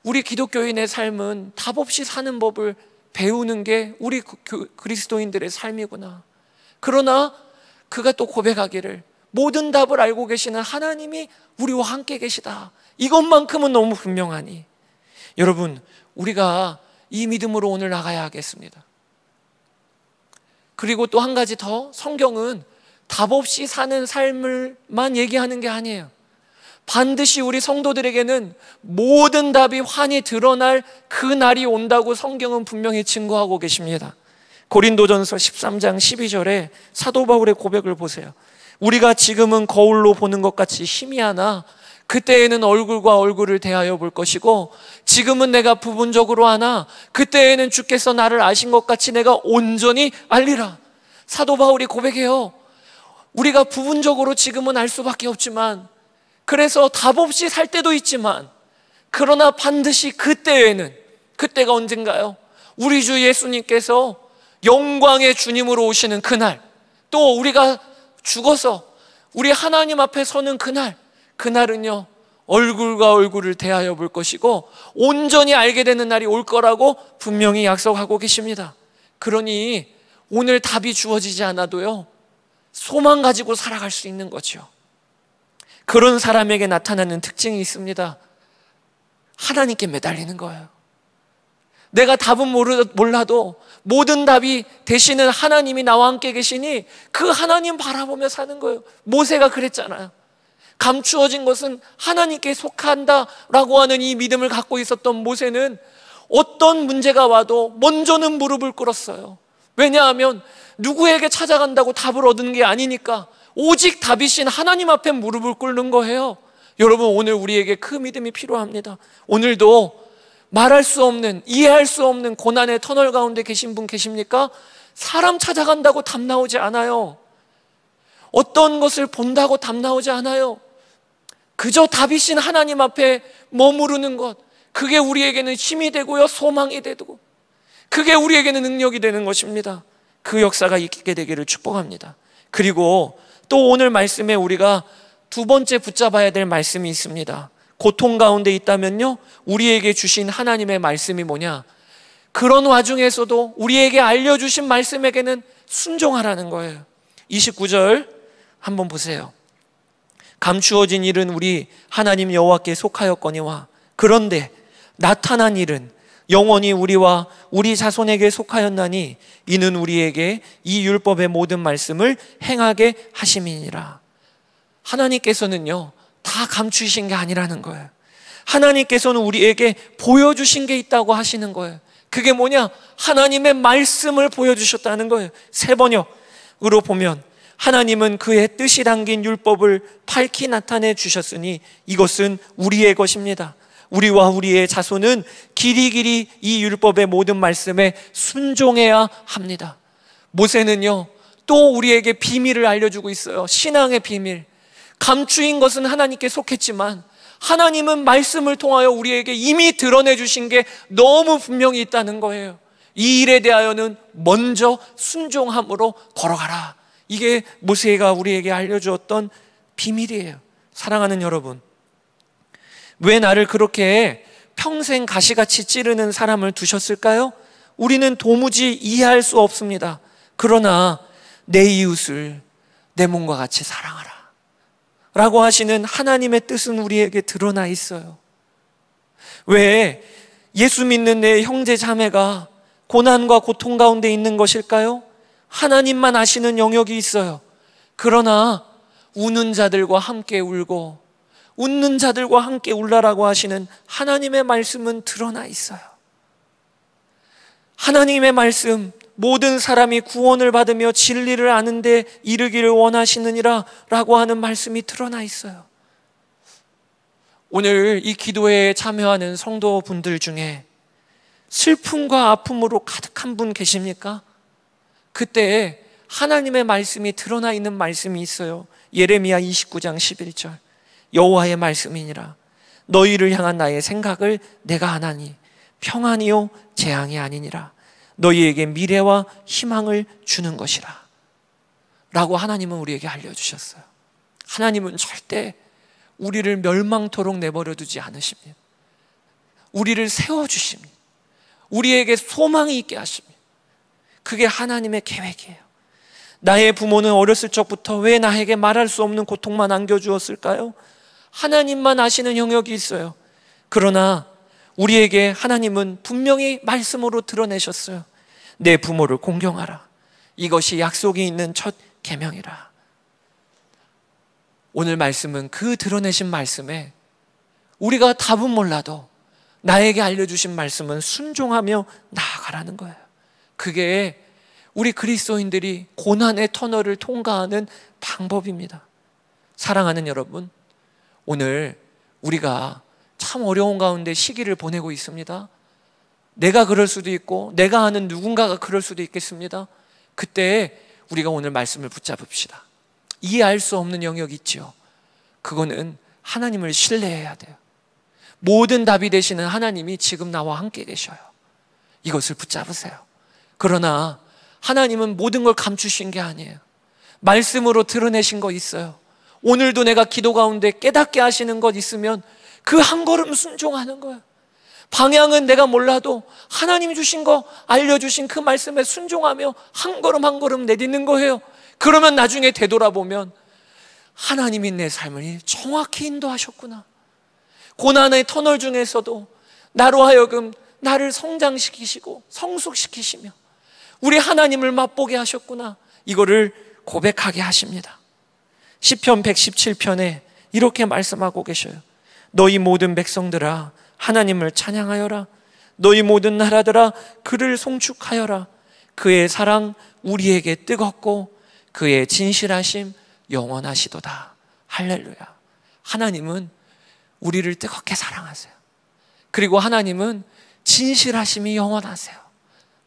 우리 기독교인의 삶은 답 없이 사는 법을 배우는 게 우리 그리스도인들의 삶이구나. 그러나 그가 또 고백하기를 모든 답을 알고 계시는 하나님이 우리와 함께 계시다. 이것만큼은 너무 분명하니. 여러분, 우리가 이 믿음으로 오늘 나가야 하겠습니다. 그리고 또 한 가지 더 성경은 답 없이 사는 삶을만 얘기하는 게 아니에요. 반드시 우리 성도들에게는 모든 답이 환히 드러날 그 날이 온다고 성경은 분명히 증거하고 계십니다. 고린도전서 13장 12절에 사도 바울의 고백을 보세요. 우리가 지금은 거울로 보는 것 같이 희미하나 그때에는 얼굴과 얼굴을 대하여 볼 것이고 지금은 내가 부분적으로 하나 그때에는 주께서 나를 아신 것 같이 내가 온전히 알리라. 사도 바울이 고백해요. 우리가 부분적으로 지금은 알 수밖에 없지만 그래서 답 없이 살 때도 있지만 그러나 반드시 그때에는 그때가 언젠가요? 우리 주 예수님께서 영광의 주님으로 오시는 그날, 또 우리가 죽어서 우리 하나님 앞에 서는 그날, 그날은요, 얼굴과 얼굴을 대하여 볼 것이고, 온전히 알게 되는 날이 올 거라고 분명히 약속하고 계십니다. 그러니 오늘 답이 주어지지 않아도요, 소망 가지고 살아갈 수 있는 거죠. 그런 사람에게 나타나는 특징이 있습니다. 하나님께 매달리는 거예요. 내가 답은 몰라도 모든 답이 되시는 하나님이 나와 함께 계시니 그 하나님 바라보며 사는 거예요. 모세가 그랬잖아요. 감추어진 것은 하나님께 속한다라고 하는 이 믿음을 갖고 있었던 모세는 어떤 문제가 와도 먼저는 무릎을 꿇었어요. 왜냐하면 누구에게 찾아간다고 답을 얻는 게 아니니까 오직 다윗인 하나님 앞에 무릎을 꿇는 거예요. 여러분 오늘 우리에게 그 믿음이 필요합니다. 오늘도 말할 수 없는 이해할 수 없는 고난의 터널 가운데 계신 분 계십니까? 사람 찾아간다고 답 나오지 않아요. 어떤 것을 본다고 답 나오지 않아요. 그저 다윗인 하나님 앞에 머무르는 것, 그게 우리에게는 힘이 되고요, 소망이 되고, 그게 우리에게는 능력이 되는 것입니다. 그 역사가 있게 되기를 축복합니다. 그리고 또 오늘 말씀에 우리가 두 번째 붙잡아야 될 말씀이 있습니다. 고통 가운데 있다면요, 우리에게 주신 하나님의 말씀이 뭐냐? 그런 와중에서도 우리에게 알려주신 말씀에게는 순종하라는 거예요. 29절 한번 보세요. 감추어진 일은 우리 하나님 여호와께 속하였거니와 그런데 나타난 일은 영원히 우리와 우리 자손에게 속하였나니 이는 우리에게 이 율법의 모든 말씀을 행하게 하심이니라. 하나님께서는요, 다 감추신 게 아니라는 거예요. 하나님께서는 우리에게 보여주신 게 있다고 하시는 거예요. 그게 뭐냐? 하나님의 말씀을 보여주셨다는 거예요. 세 번역으로 보면 하나님은 그의 뜻이 담긴 율법을 밝히 나타내 주셨으니 이것은 우리의 것입니다. 우리와 우리의 자손은 길이 길이 이 율법의 모든 말씀에 순종해야 합니다. 모세는요, 또 우리에게 비밀을 알려주고 있어요. 신앙의 비밀. 감추인 것은 하나님께 속했지만 하나님은 말씀을 통하여 우리에게 이미 드러내 주신 게 너무 분명히 있다는 거예요. 이 일에 대하여는 먼저 순종함으로 걸어가라. 이게 모세가 우리에게 알려주었던 비밀이에요. 사랑하는 여러분. 왜 나를 그렇게 평생 가시같이 찌르는 사람을 두셨을까요? 우리는 도무지 이해할 수 없습니다. 그러나 내 이웃을 내 몸과 같이 사랑하라. 라고 하시는 하나님의 뜻은 우리에게 드러나 있어요. 왜 예수 믿는 내 형제 자매가 고난과 고통 가운데 있는 것일까요? 하나님만 아시는 영역이 있어요. 그러나 우는 자들과 함께 울고 웃는 자들과 함께 울라라고 하시는 하나님의 말씀은 드러나 있어요. 하나님의 말씀, 모든 사람이 구원을 받으며 진리를 아는데 이르기를 원하시느니라 라고 하는 말씀이 드러나 있어요. 오늘 이 기도에 참여하는 성도분들 중에 슬픔과 아픔으로 가득한 분 계십니까? 그때 하나님의 말씀이 드러나 있는 말씀이 있어요. 예레미야 29장 11절. 여호와의 말씀이니라. 너희를 향한 나의 생각을 내가 하나니 평안이요 재앙이 아니니라. 너희에게 미래와 희망을 주는 것이라. 라고 하나님은 우리에게 알려주셨어요. 하나님은 절대 우리를 멸망토록 내버려 두지 않으십니다. 우리를 세워주십니다. 우리에게 소망이 있게 하십니다. 그게 하나님의 계획이에요. 나의 부모는 어렸을 적부터 왜 나에게 말할 수 없는 고통만 안겨주었을까요? 하나님만 아시는 영역이 있어요. 그러나 우리에게 하나님은 분명히 말씀으로 드러내셨어요. 내 부모를 공경하라. 이것이 약속이 있는 첫 계명이라. 오늘 말씀은 그 드러내신 말씀에 우리가 답은 몰라도 나에게 알려주신 말씀은 순종하며 나아가라는 거예요. 그게 우리 그리스도인들이 고난의 터널을 통과하는 방법입니다. 사랑하는 여러분, 오늘 우리가 참 어려운 가운데 시기를 보내고 있습니다. 내가 그럴 수도 있고, 내가 아는 누군가가 그럴 수도 있겠습니다. 그때 우리가 오늘 말씀을 붙잡읍시다. 이해할 수 없는 영역이 있죠. 그거는 하나님을 신뢰해야 돼요. 모든 답이 되시는 하나님이 지금 나와 함께 계셔요. 이것을 붙잡으세요. 그러나 하나님은 모든 걸 감추신 게 아니에요. 말씀으로 드러내신 거 있어요. 오늘도 내가 기도 가운데 깨닫게 하시는 것 있으면 그 한 걸음 순종하는 거예요. 방향은 내가 몰라도 하나님 주신 거 알려주신 그 말씀에 순종하며 한 걸음 한 걸음 내딛는 거예요. 그러면 나중에 되돌아보면 하나님이 내 삶을 정확히 인도하셨구나. 고난의 터널 중에서도 나로 하여금 나를 성장시키시고 성숙시키시며 우리 하나님을 맛보게 하셨구나. 이거를 고백하게 하십니다. 시편 117편에 이렇게 말씀하고 계셔요. 너희 모든 백성들아 하나님을 찬양하여라. 너희 모든 나라들아 그를 송축하여라. 그의 사랑 우리에게 뜨겁고 그의 진실하심 영원하시도다. 할렐루야. 하나님은 우리를 뜨겁게 사랑하세요. 그리고 하나님은 진실하심이 영원하세요.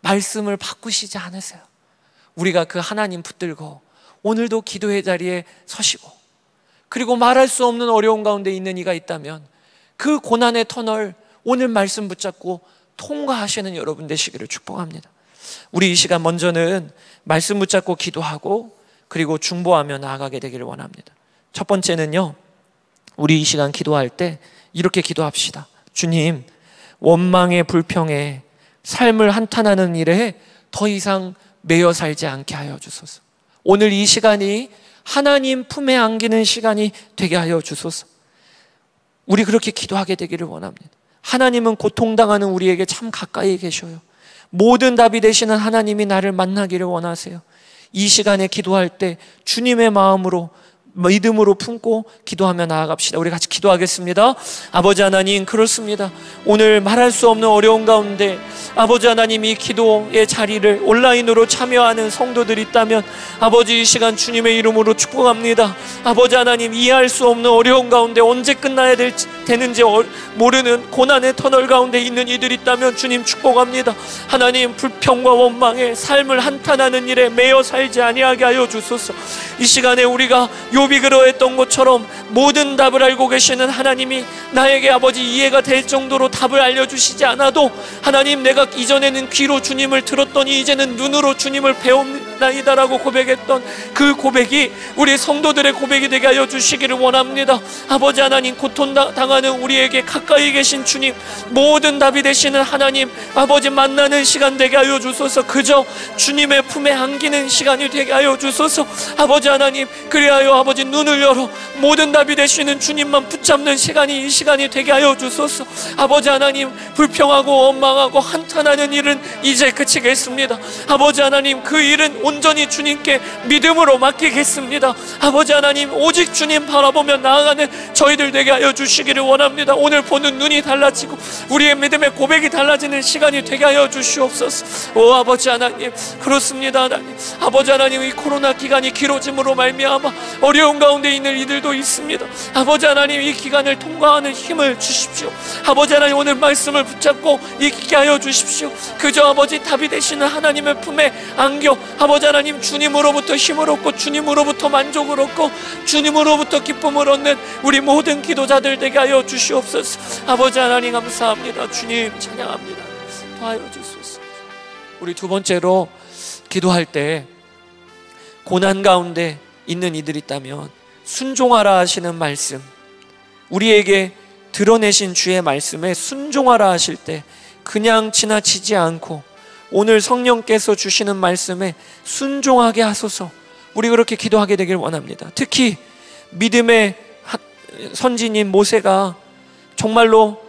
말씀을 바꾸시지 않으세요. 우리가 그 하나님 붙들고 오늘도 기도의 자리에 서시고 그리고 말할 수 없는 어려운 가운데 있는 이가 있다면 그 고난의 터널 오늘 말씀 붙잡고 통과하시는 여러분 되시기를 축복합니다. 우리 이 시간 먼저는 말씀 붙잡고 기도하고 그리고 중보하며 나아가게 되기를 원합니다. 첫 번째는요. 우리 이 시간 기도할 때 이렇게 기도합시다. 주님, 원망의 불평에 삶을 한탄하는 일에 더 이상 매여 살지 않게 하여 주소서. 오늘 이 시간이 하나님 품에 안기는 시간이 되게 하여 주소서. 우리 그렇게 기도하게 되기를 원합니다. 하나님은 고통당하는 우리에게 참 가까이 계셔요. 모든 답이 되시는 하나님이 나를 만나기를 원하세요. 이 시간에 기도할 때 주님의 마음으로 믿음으로 품고 기도하며 나아갑시다. 우리 같이 기도하겠습니다. 아버지 하나님, 그렇습니다. 오늘 말할 수 없는 어려운 가운데 아버지 하나님 이 기도의 자리를 온라인으로 참여하는 성도들이 있다면 아버지 이 시간 주님의 이름으로 축복합니다. 아버지 하나님 이해할 수 없는 어려운 가운데 언제 끝나야 될지, 되는지 어, 모르는 고난의 터널 가운데 있는 이들 있다면 주님 축복합니다. 하나님 불평과 원망에 삶을 한탄하는 일에 매여 살지 아니하게 하여 주소서. 이 시간에 우리가 욥이 그러했던 것처럼 모든 답을 알고 계시는 하나님이 나에게 아버지 이해가 될 정도로 답을 알려주시지 않아도 하나님 내가 이전에는 귀로 주님을 들었더니 이제는 눈으로 주님을 배웁 나이다라고 고백했던 그 고백이 우리 성도들의 고백이 되게 하여 주시기를 원합니다. 아버지 하나님 고통 당하는 우리에게 가까이 계신 주님 모든 답이 되시는 하나님 아버지 만나는 시간 되게 하여 주소서. 그저 주님의 품에 안기는 시간이 되게 하여 주소서. 아버지 하나님 그리하여 아버지 눈을 열어 모든 답이 되시는 주님만 붙잡는 시간이 이 시간이 되게 하여 주소서. 아버지 하나님 불평하고 원망하고 한탄하는 일은 이제 그치겠습니다. 아버지 하나님 그 일은 온전히 주님께 믿음으로 맡기겠습니다 아버지 하나님 오직 주님 바라보며 나아가는 저희들 되게 하여 주시기를 원합니다 오늘 보는 눈이 달라지고 우리의 믿음의 고백이 달라지는 시간이 되게 하여 주시옵소서 오 아버지 하나님 그렇습니다 하나님 아버지 하나님 이 코로나 기간이 길어짐으로 말미암아 어려운 가운데 있는 이들도 있습니다. 아버지 하나님 이 기간을 통과하는 힘을 주십시오. 아버지 하나님 오늘 말씀을 붙잡고 있게 하여 주십시오. 그저 아버지 답이 되시는 하나님의 품에 안겨 아버지 하나님 주님으로부터 힘을 얻고 주님으로부터 만족을 얻고 주님으로부터 기쁨을 얻는 우리 모든 기도자들 되게 하여 주시옵소서. 아버지 하나님 감사합니다. 주님 찬양합니다. 도하여 주소서. 우리 두 번째로 기도할 때 고난 가운데 있는 이들이 있다면 순종하라 하시는 말씀 우리에게 드러내신 주의 말씀에 순종하라 하실 때 그냥 지나치지 않고 오늘 성령께서 주시는 말씀에 순종하게 하소서 우리 그렇게 기도하게 되길 원합니다. 특히 믿음의 선지인 모세가 정말로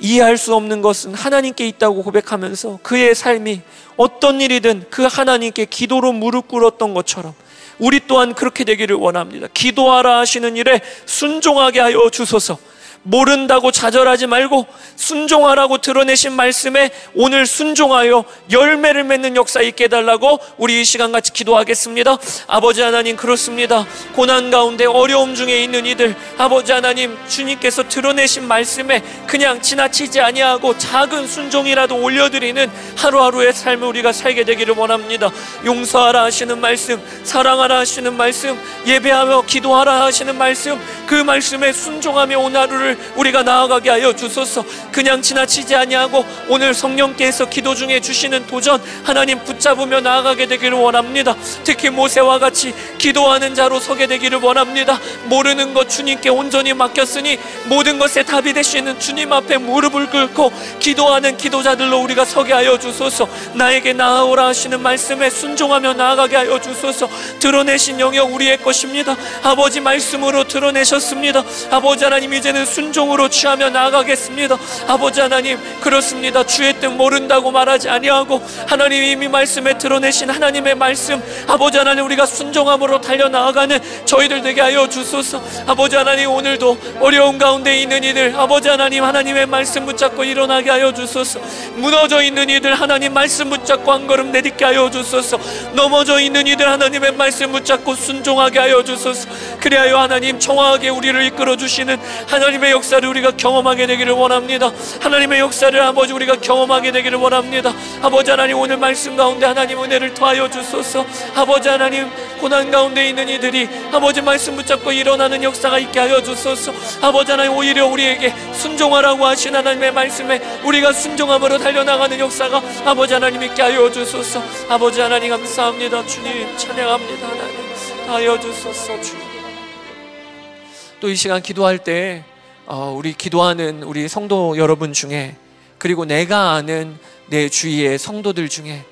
이해할 수 없는 것은 하나님께 있다고 고백하면서 그의 삶이 어떤 일이든 그 하나님께 기도로 무릎 꿇었던 것처럼 우리 또한 그렇게 되기를 원합니다. 기도하라 하시는 일에 순종하게 하여 주소서. 모른다고 좌절하지 말고 순종하라고 드러내신 말씀에 오늘 순종하여 열매를 맺는 역사 있게 해달라고 우리 이 시간 같이 기도하겠습니다. 아버지 하나님 그렇습니다. 고난 가운데 어려움 중에 있는 이들 아버지 하나님 주님께서 드러내신 말씀에 그냥 지나치지 아니하고 작은 순종이라도 올려드리는 하루하루의 삶을 우리가 살게 되기를 원합니다. 용서하라 하시는 말씀, 사랑하라 하시는 말씀, 예배하며 기도하라 하시는 말씀, 그 말씀에 순종하며 오늘 하루를 우리가 나아가게 하여 주소서. 그냥 지나치지 아니하고 오늘 성령께서 기도 중에 주시는 도전 하나님 붙잡으며 나아가게 되기를 원합니다. 특히 모세와 같이 기도하는 자로 서게 되기를 원합니다. 모르는 것 주님께 온전히 맡겼으니 모든 것에 답이 되시는 주님 앞에 무릎을 꿇고 기도하는 기도자들로 우리가 서게 하여 주소서. 나에게 나아오라 하시는 말씀에 순종하며 나아가게 하여 주소서. 드러내신 영역 우리의 것입니다. 아버지 말씀으로 드러내셨습니다. 아버지 하나님 이제는 순 순종으로 취하며 나아가겠습니다. 아버지 하나님 그렇습니다. 주의 뜻 모른다고 말하지 아니하고 하나님 이미 말씀에 드러내신 하나님의 말씀 아버지 하나님 우리가 순종함으로 달려 나아가는 저희들 되게 하여 주소서. 아버지 하나님 오늘도 어려운 가운데 있는 이들 아버지 하나님 하나님의 말씀 붙잡고 일어나게 하여 주소서. 무너져 있는 이들 하나님 말씀 붙잡고 한 걸음 내딛게 하여 주소서. 넘어져 있는 이들 하나님의 말씀 붙잡고 순종하게 하여 주소서. 그리하여 하나님 청하게 우리를 이끌어 주시는 하나님의 역사를 우리가 경험하게 되기를 원합니다. 하나님의 역사를 아버지 우리가 경험하게 되기를 원합니다. 아버지 하나님 오늘 말씀 가운데 하나님 은혜를 더하여 주소서. 아버지 하나님 고난 가운데 있는 이들이 아버지 말씀 붙잡고 일어나는 역사가 있게 하여 주소서. 아버지 하나님 오히려 우리에게 순종하라고 하신 하나님의 말씀에 우리가 순종함으로 달려나가는 역사가 아버지 하나님 있게 하여 주소서. 아버지 하나님 감사합니다. 주님 찬양합니다. 하나님 하여 주소서 주님. 또 이 시간 기도할 때 어, 우리 기도하는 우리 성도 여러분 중에 그리고 내가 아는 내 주위의 성도들 중에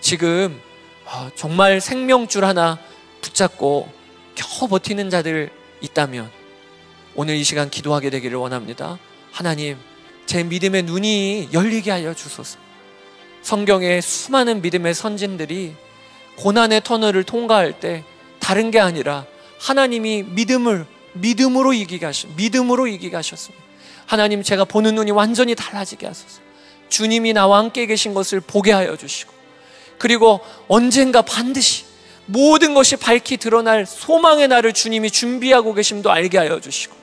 지금 어, 정말 생명줄 하나 붙잡고 겨우 버티는 자들 있다면 오늘 이 시간 기도하게 되기를 원합니다. 하나님, 제 믿음의 눈이 열리게 하여 주소서. 성경에 수많은 믿음의 선진들이 고난의 터널을 통과할 때 다른 게 아니라 하나님이 믿음을 믿음으로 이기게 하셨 믿음으로 이기게 하셨습니다. 하나님 제가 보는 눈이 완전히 달라지게 하소서. 주님이 나와 함께 계신 것을 보게 하여 주시고 그리고 언젠가 반드시 모든 것이 밝히 드러날 소망의 날을 주님이 준비하고 계심도 알게 하여 주시고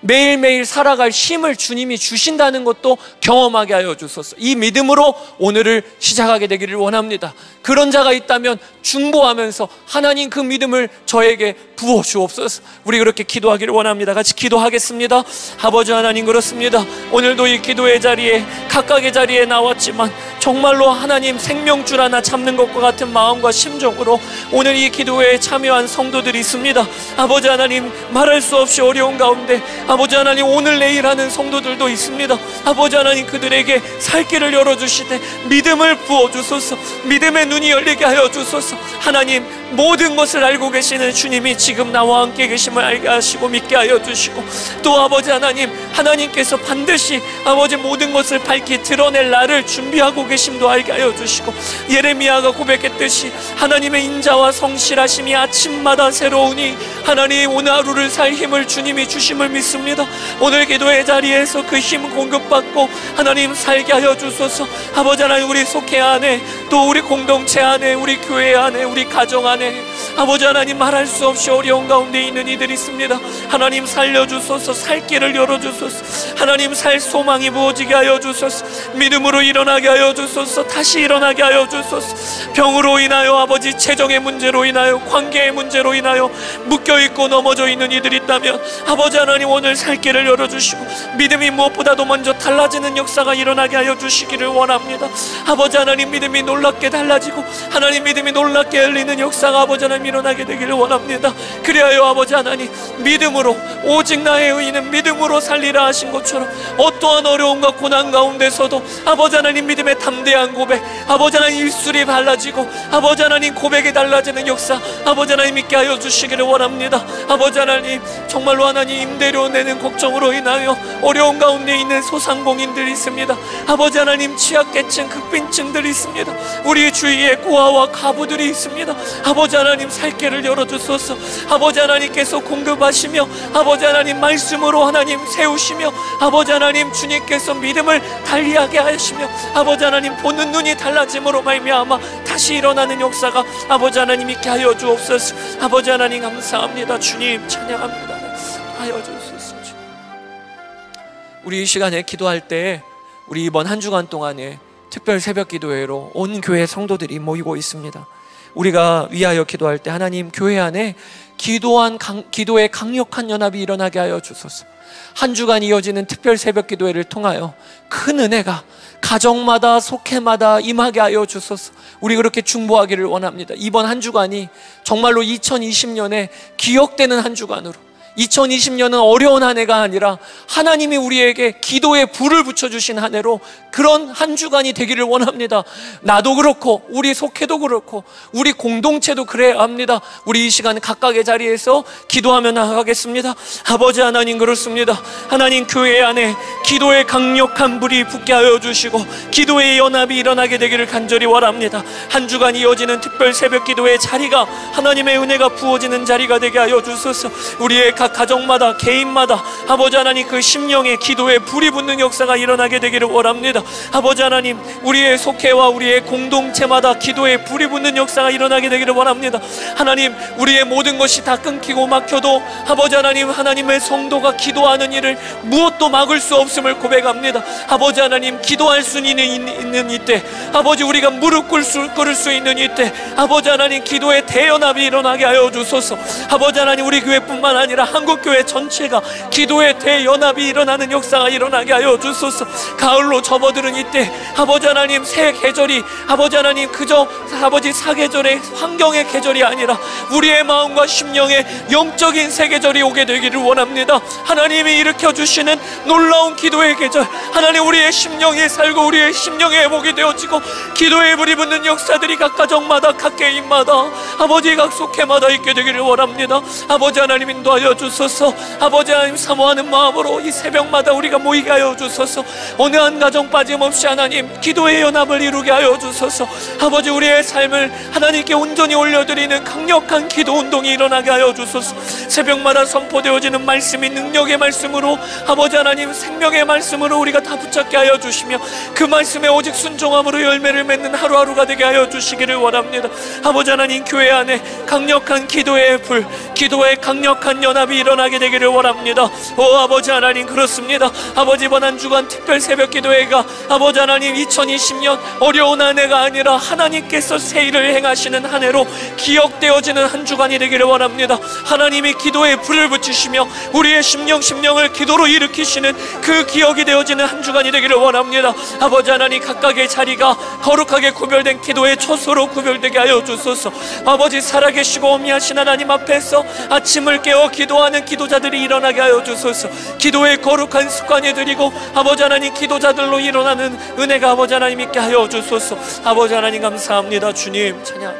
매일매일 살아갈 힘을 주님이 주신다는 것도 경험하게 하여 주소서. 이 믿음으로 오늘을 시작하게 되기를 원합니다. 그런 자가 있다면 중보하면서 하나님 그 믿음을 저에게 부어 주옵소서. 우리 그렇게 기도하기를 원합니다. 같이 기도하겠습니다. 아버지 하나님 그렇습니다. 오늘도 이 기도의 자리에 각각의 자리에 나왔지만 정말로 하나님 생명줄 하나 잡는 것과 같은 마음과 심정으로 오늘 이 기도에 참여한 성도들이 있습니다. 아버지 하나님 말할 수 없이 어려운 가운데 아버지 하나님 오늘 내일 하는 성도들도 있습니다. 아버지 하나님 그들에게 살 길을 열어주시되 믿음을 부어주소서 믿음의 눈이 열리게 하여 주소서 하나님 모든 것을 알고 계시는 주님이 지금 나와 함께 계심을 알게 하시고 믿게 하여 주시고 또 아버지 하나님 하나님께서 반드시 아버지 모든 것을 밝히 드러낼 날을 준비하고 계심도 알게 하여 주시고 예레미야가 고백했듯이 하나님의 인자와 성실하심이 아침마다 새로우니 하나님 오늘 하루를 살 힘을 주님이 주심을 믿습니다. 오늘 기도의 자리에서 그 힘 공급받고 하나님 살게 하여 주소서. 아버지 하나님 우리 속해 안에 또 우리 공동체 안에 우리 교회 안에 우리 가정 안에 아버지 하나님 말할 수 없이 어려운 가운데 있는 이들이 있습니다. 하나님 살려주소서 살 길을 열어주소서. 하나님 살 소망이 부어지게 하여 주소서. 믿음으로 일어나게 하여 주소서. 다시 일어나게 하여 주소서. 병으로 인하여 아버지 재정의 문제로 인하여 관계의 문제로 인하여 묶여있고 넘어져 있는 이들이 있다면 아버지 하나님 오늘 살 길을 열어주시고 믿음이 무엇보다도 먼저 달라지는 역사가 일어나게 하여 주시기를 원합니다. 아버지 하나님 믿음이 놀랍게 달라지고 하나님 믿음이 놀랍게 열리는 역사가 아버지 하나님 일어나게 되기를 원합니다 그리하여 아버지 하나님 믿음으로 오직 나의 의인은 믿음으로 살리라 하신 것처럼 어떠한 어려움과 고난 가운데서도 아버지 하나님 믿음의 담대한 고백 아버지 하나님 입술이 달라지고 아버지 하나님 고백이 달라지는 역사 아버지 하나님 믿게 하여 주시기를 원합니다. 아버지 하나님 정말로 하나님 임대료 내는 걱정으로 인하여 어려운 가운데 있는 소상공인들이 있습니다. 아버지 하나님 취약계층 극빈층들이 있습니다. 우리 주위에 고아와 가부들이 있습니다. 아버지 하나님 살 길을 열어주소서 아버지 하나님께서 공급하시며 아버지 하나님 말씀으로 하나님 세우시며 아버지 하나님 주님께서 믿음을 달리하게 하시며 아버지 하나님 보는 눈이 달라짐으로 말미암아 다시 일어나는 역사가 아버지 하나님 있게 하여 주옵소서. 아버지 하나님 감사합니다. 주님 찬양합니다. 하여 주옵소서. 우리 이 시간에 기도할 때 우리 이번 한 주간 동안에 특별 새벽 기도회로 온 교회 성도들이 모이고 있습니다. 우리가 위하여 기도할 때 하나님 교회 안에 기도한 강, 기도의 강력한 연합이 일어나게 하여 주소서. 한 주간 이어지는 특별 새벽 기도회를 통하여 큰 은혜가 가정마다 속해마다 임하게 하여 주소서. 우리 그렇게 중보하기를 원합니다. 이번 한 주간이 정말로 2020년에 기억되는 한 주간으로 2020년은 어려운 한 해가 아니라 하나님이 우리에게 기도에 불을 붙여주신 한 해로 그런 한 주간이 되기를 원합니다. 나도 그렇고, 우리 속해도 그렇고, 우리 공동체도 그래야 합니다. 우리 이 시간 각각의 자리에서 기도하며 나가겠습니다. 아버지 하나님 그렇습니다. 하나님 교회 안에 기도의 강력한 불이 붙게 하여 주시고, 기도의 연합이 일어나게 되기를 간절히 원합니다. 한 주간 이어지는 특별 새벽 기도의 자리가 하나님의 은혜가 부어지는 자리가 되게 하여 주소서. 우리의 각 가정마다 개인마다 아버지 하나님 그 심령의 기도에 불이 붙는 역사가 일어나게 되기를 원합니다. 아버지 하나님 우리의 속회와 우리의 공동체마다 기도에 불이 붙는 역사가 일어나게 되기를 원합니다. 하나님 우리의 모든 것이 다 끊기고 막혀도 아버지 하나님 하나님의 성도가 기도하는 일을 무엇도 막을 수 없음을 고백합니다. 아버지 하나님 기도할 수 있는 이때 아버지 우리가 무릎 꿇을 수, 꿇을 수 있는 이때 아버지 하나님 기도의 대연합이 일어나게 하여 주소서 아버지 하나님 우리 교회뿐만 아니라 한국교회 전체가 기도의 대연합이 일어나는 역사가 일어나게 하여 주소서. 가을로 접어드는 이때 아버지 하나님 새 계절이 아버지 하나님 그저 아버지 사계절의 환경의 계절이 아니라 우리의 마음과 심령의 영적인 새 계절이 오게 되기를 원합니다. 하나님이 일으켜 주시는 놀라운 기도의 계절 하나님 우리의 심령이 살고 우리의 심령의 회복이 되어지고 기도의 불이 붙는 역사들이 각 가정마다 각 개인마다 아버지 각 속회마다 있게 되기를 원합니다. 아버지 하나님 인도하여 주소서. 아버지 하나님 사모하는 마음으로 이 새벽마다 우리가 모이게 하여 주소서. 어느 한 가정 빠짐없이 하나님 기도의 연합을 이루게 하여 주소서. 아버지 우리의 삶을 하나님께 온전히 올려드리는 강력한 기도 운동이 일어나게 하여 주소서. 새벽마다 선포되어지는 말씀이 능력의 말씀으로 아버지 하나님 생명의 말씀으로 우리가 다 붙잡게 하여 주시며 그 말씀에 오직 순종함으로 열매를 맺는 하루하루가 되게 하여 주시기를 원합니다. 아버지 하나님 교회 안에 강력한 기도의 불 기도의 강력한 연합 이 일어나게 되기를 원합니다. 오 아버지 하나님 그렇습니다. 아버지 이번 한 주간 특별 새벽 기도회가 아버지 하나님 2020년 어려운 한 해가 아니라 하나님께서 새 일을 행하시는 한 해로 기억되어지는 한 주간이 되기를 원합니다. 하나님이 기도에 불을 붙이시며 우리의 심령 심령을 기도로 일으키시는 그 기억이 되어지는 한 주간이 되기를 원합니다. 아버지 하나님 각각의 자리가 거룩하게 구별된 기도의 초소로 구별되게 하여 주소서. 아버지 살아계시고 어미하신 하나님 앞에서 아침을 깨어 기도 하는 기도자들이 일어나게 하여 주소서. 기도의 거룩한 습관이 들이고 아버지 하나님 기도자들로 일어나는 은혜가 아버지 하나님 있게 하여 주소서. 아버지 하나님 감사합니다 주님. 찬양.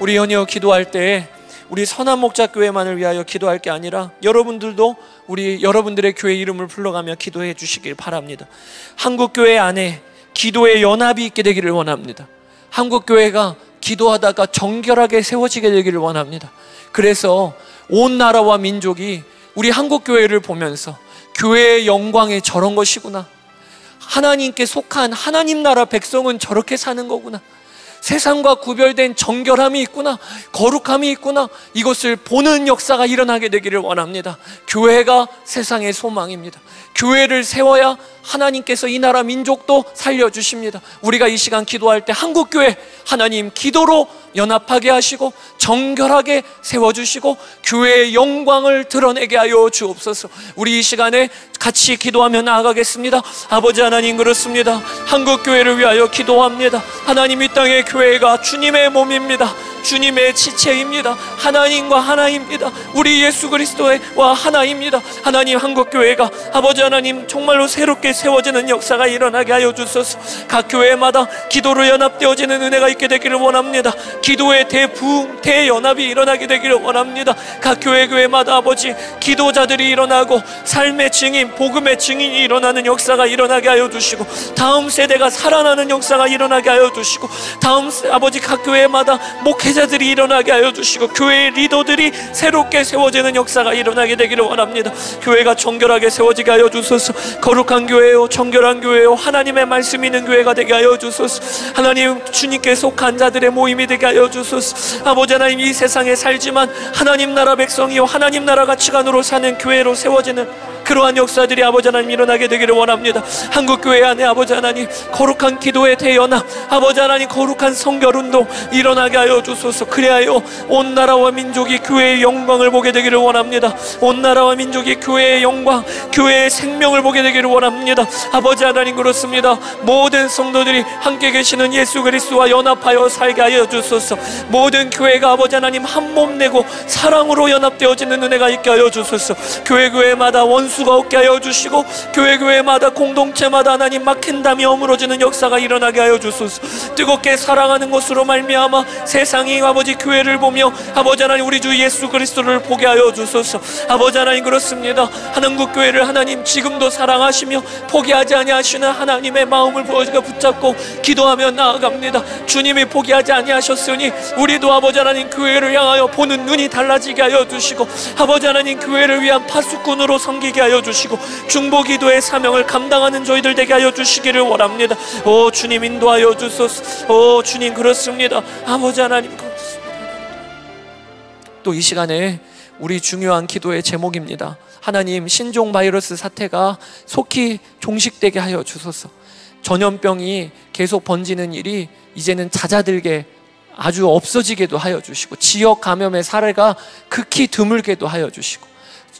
우리 연이어 기도할 때 우리 선한 목자 교회만을 위하여 기도할 게 아니라 여러분들도 우리 여러분들의 교회 이름을 불러가며 기도해 주시길 바랍니다. 한국 교회 안에 기도의 연합이 있게 되기를 원합니다. 한국 교회가 기도하다가 정결하게 세워지게 되기를 원합니다. 그래서 온 나라와 민족이 우리 한국 교회를 보면서 교회의 영광이 저런 것이구나. 하나님께 속한 하나님 나라 백성은 저렇게 사는 거구나. 세상과 구별된 정결함이 있구나. 거룩함이 있구나. 이것을 보는 역사가 일어나게 되기를 원합니다. 교회가 세상의 소망입니다. 교회를 세워야 하나님께서 이 나라 민족도 살려주십니다. 우리가 이 시간 기도할 때 한국교회 하나님 기도로 연합하게 하시고 정결하게 세워주시고 교회의 영광을 드러내게 하여 주옵소서. 우리 이 시간에 같이 기도하며 나아가겠습니다. 아버지 하나님 그렇습니다. 한국교회를 위하여 기도합니다. 하나님 이 땅의 교회가 주님의 몸입니다 주님의 지체입니다. 하나님과 하나입니다. 우리 예수 그리스도와 하나입니다. 하나님 한국교회가 아버지 하나님 정말로 새롭게 세워지는 역사가 일어나게 하여 주소서. 각 교회마다 기도로 연합되어지는 은혜가 있게 되기를 원합니다. 기도의 대부흥, 대연합이 일어나게 되기를 원합니다. 각 교회 교회마다 아버지 기도자들이 일어나고 삶의 증인, 복음의 증인이 일어나는 역사가 일어나게 하여 주시고 다음 세대가 살아나는 역사가 일어나게 하여 주시고 다음 아버지 각 교회마다 목회 자들이 일어나게 하여 주시고 교회의 리더들이 새롭게 세워지는 역사가 일어나게 되기를 원합니다. 교회가 정결하게 세워지게 하여 주소서. 거룩한 교회요, 정결한 교회요, 하나님의 말씀 있는 교회가 되게 하여 주소서. 하나님 주님께 속한 자들의 모임이 되게 하여 주소서 아버지 하나님 이 세상에 살지만 하나님 나라 백성이요 하나님 나라 가치관으로 사는 교회로 세워지는 그러한 역사들이 아버지 하나님 일어나게 되기를 원합니다. 한국 교회 안에 아버지 하나님 거룩한 기도의 대연합, 아버지 하나님 거룩한 성결 운동 일어나게 하여 주소서. 그리하여 온 나라와 민족이 교회의 영광을 보게 되기를 원합니다. 온 나라와 민족이 교회의 영광, 교회의 생명을 보게 되기를 원합니다. 아버지 하나님 그렇습니다. 모든 성도들이 함께 계시는 예수 그리스도와 연합하여 살게 하여 주소서. 모든 교회가 아버지 하나님 한 몸 내고 사랑으로 연합되어지는 은혜가 있게 하여 주소서. 교회 교회마다 원수 가 없게 하여 주시고 교회 교회마다 공동체마다 하나님 막힌 담이 어무러지는 역사가 일어나게 하여 주소서. 뜨겁게 사랑하는 것으로 말미암아 세상이 아버지 교회를 보며 아버지 하나님 우리 주 예수 그리스도를 보게 하여 주소서. 아버지 하나님 그렇습니다. 한국 교회를 하나님 지금도 사랑하시며 포기하지 아니하시는 하나님의 마음을 보여가 붙잡고 기도하며 나아갑니다. 주님이 포기하지 아니하셨으니 우리도 아버지 하나님 교회를 향하여 보는 눈이 달라지게 하여 주시고 아버지 하나님 교회를 위한 파수꾼으로 섬기게 하여 주시고 중보 기도의 사명을 감당하는 저희들 되게 하여 주시기를 원합니다. 오 주님 인도하여 주소서. 오 주님 그렇습니다. 아버지 하나님 또이 시간에 우리 중요한 기도의 제목입니다. 하나님 신종 바이러스 사태가 속히 종식되게 하여 주소서. 전염병이 계속 번지는 일이 이제는 잦아들게 아주 없어지게도 하여 주시고 지역 감염의 사례가 극히 드물게도 하여 주시고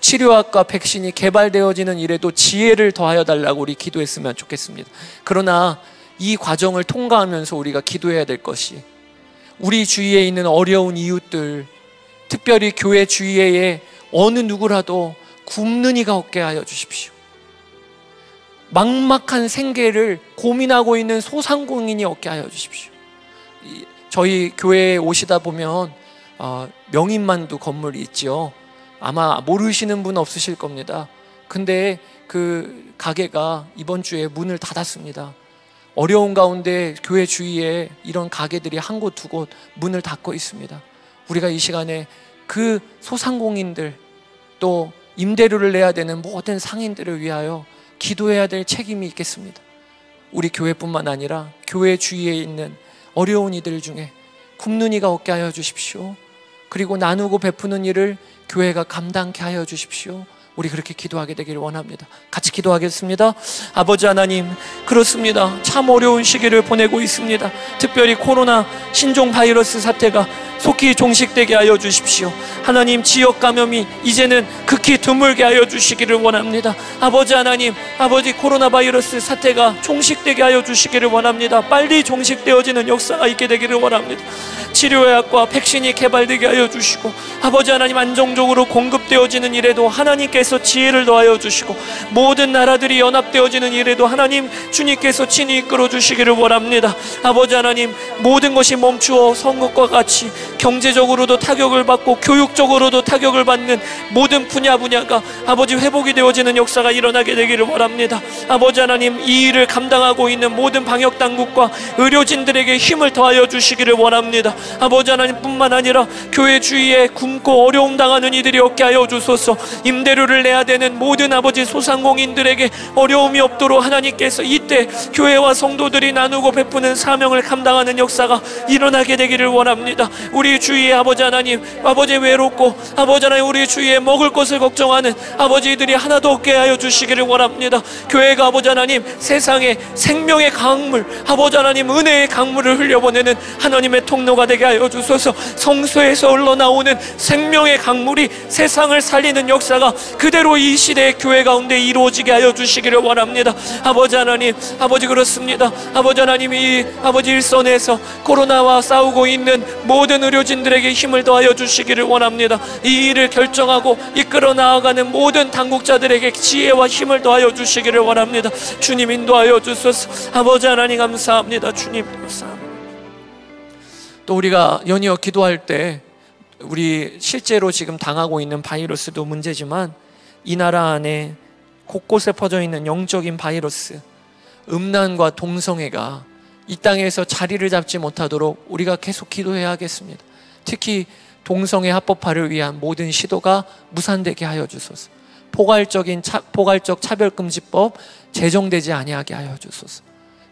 치료학과 백신이 개발되어지는 일에도 지혜를 더하여 달라고 우리 기도했으면 좋겠습니다. 그러나 이 과정을 통과하면서 우리가 기도해야 될 것이 우리 주위에 있는 어려운 이웃들, 특별히 교회 주위에 어느 누구라도 굶는 이가 없게 하여 주십시오. 막막한 생계를 고민하고 있는 소상공인이 없게 하여 주십시오. 저희 교회에 오시다 보면 어, 명인만두 건물이 있지요. 아마 모르시는 분 없으실 겁니다. 근데 그 가게가 이번 주에 문을 닫았습니다. 어려운 가운데 교회 주위에 이런 가게들이 한 곳, 두 곳 문을 닫고 있습니다. 우리가 이 시간에 그 소상공인들 또 임대료를 내야 되는 모든 상인들을 위하여 기도해야 될 책임이 있겠습니다. 우리 교회뿐만 아니라 교회 주위에 있는 어려운 이들 중에 굶는 이가 없게 하여 주십시오. 그리고 나누고 베푸는 일을 교회가 감당케 하여 주십시오. 우리 그렇게 기도하게 되기를 원합니다. 같이 기도하겠습니다. 아버지 하나님, 그렇습니다. 참 어려운 시기를 보내고 있습니다. 특별히 코로나 신종 바이러스 사태가 속히 종식되게 하여 주십시오. 하나님 지역 감염이 이제는 극히 드물게 하여 주시기를 원합니다. 아버지 하나님, 아버지 코로나 바이러스 사태가 종식되게 하여 주시기를 원합니다. 빨리 종식되어지는 역사가 있게 되기를 원합니다. 치료약과 백신이 개발되게 하여 주시고 아버지 하나님 안정적으로 공급되어지는 일에도 하나님께 서 지혜를 더하여 주시고 모든 나라들이 연합되어지는 일에도 하나님 주님께서 친히 이끌어 주시기를 원합니다. 아버지 하나님 모든 것이 멈추어 선것과 같이 경제적으로도 타격을 받고 교육적으로도 타격을 받는 모든 분야 분야가 아버지 회복이 되어지는 역사가 일어나게 되기를 원합니다. 아버지 하나님 이 일을 감당하고 있는 모든 방역 당국과 의료진들에게 힘을 더하여 주시기를 원합니다. 아버지 하나님뿐만 아니라 교회 주위에 굶고 어려움 당하는 이들이 없게 하여 주소서. 임대료를 내야 되는 모든 아버지 소상공인들에게 어려움이 없도록 하나님께서 이때 교회와 성도들이 나누고 베푸는 사명을 감당하는 역사가 일어나게 되기를 원합니다. 우리 주위에 아버지 하나님, 아버지 외롭고 아버지 하나님 우리 주위에 먹을 것을 걱정하는 아버지들이 하나도 없게 하여 주시기를 원합니다. 교회가 아버지 하나님 세상에 생명의 강물, 아버지 하나님 은혜의 강물을 흘려보내는 하나님의 통로가 되게 하여 주소서. 성소에서 흘러나오는 생명의 강물이 세상을 살리는 역사가 그대로 이 시대의 교회 가운데 이루어지게 하여 주시기를 원합니다. 아버지 하나님, 아버지 그렇습니다. 아버지 하나님 이 아버지 일선에서 코로나와 싸우고 있는 모든 의료진들에게 힘을 더하여 주시기를 원합니다. 이 일을 결정하고 이끌어 나아가는 모든 당국자들에게 지혜와 힘을 더하여 주시기를 원합니다. 주님 인도하여 주소서. 아버지 하나님 감사합니다. 주님 감사합니다. 또 우리가 연이어 기도할 때 우리 실제로 지금 당하고 있는 바이러스도 문제지만 이 나라 안에 곳곳에 퍼져 있는 영적인 바이러스, 음란과 동성애가 이 땅에서 자리를 잡지 못하도록 우리가 계속 기도해야 하겠습니다. 특히 동성애 합법화를 위한 모든 시도가 무산되게 하여 주소서. 포괄적인 차, 포괄적 차별금지법 제정되지 아니하게 하여 주소서.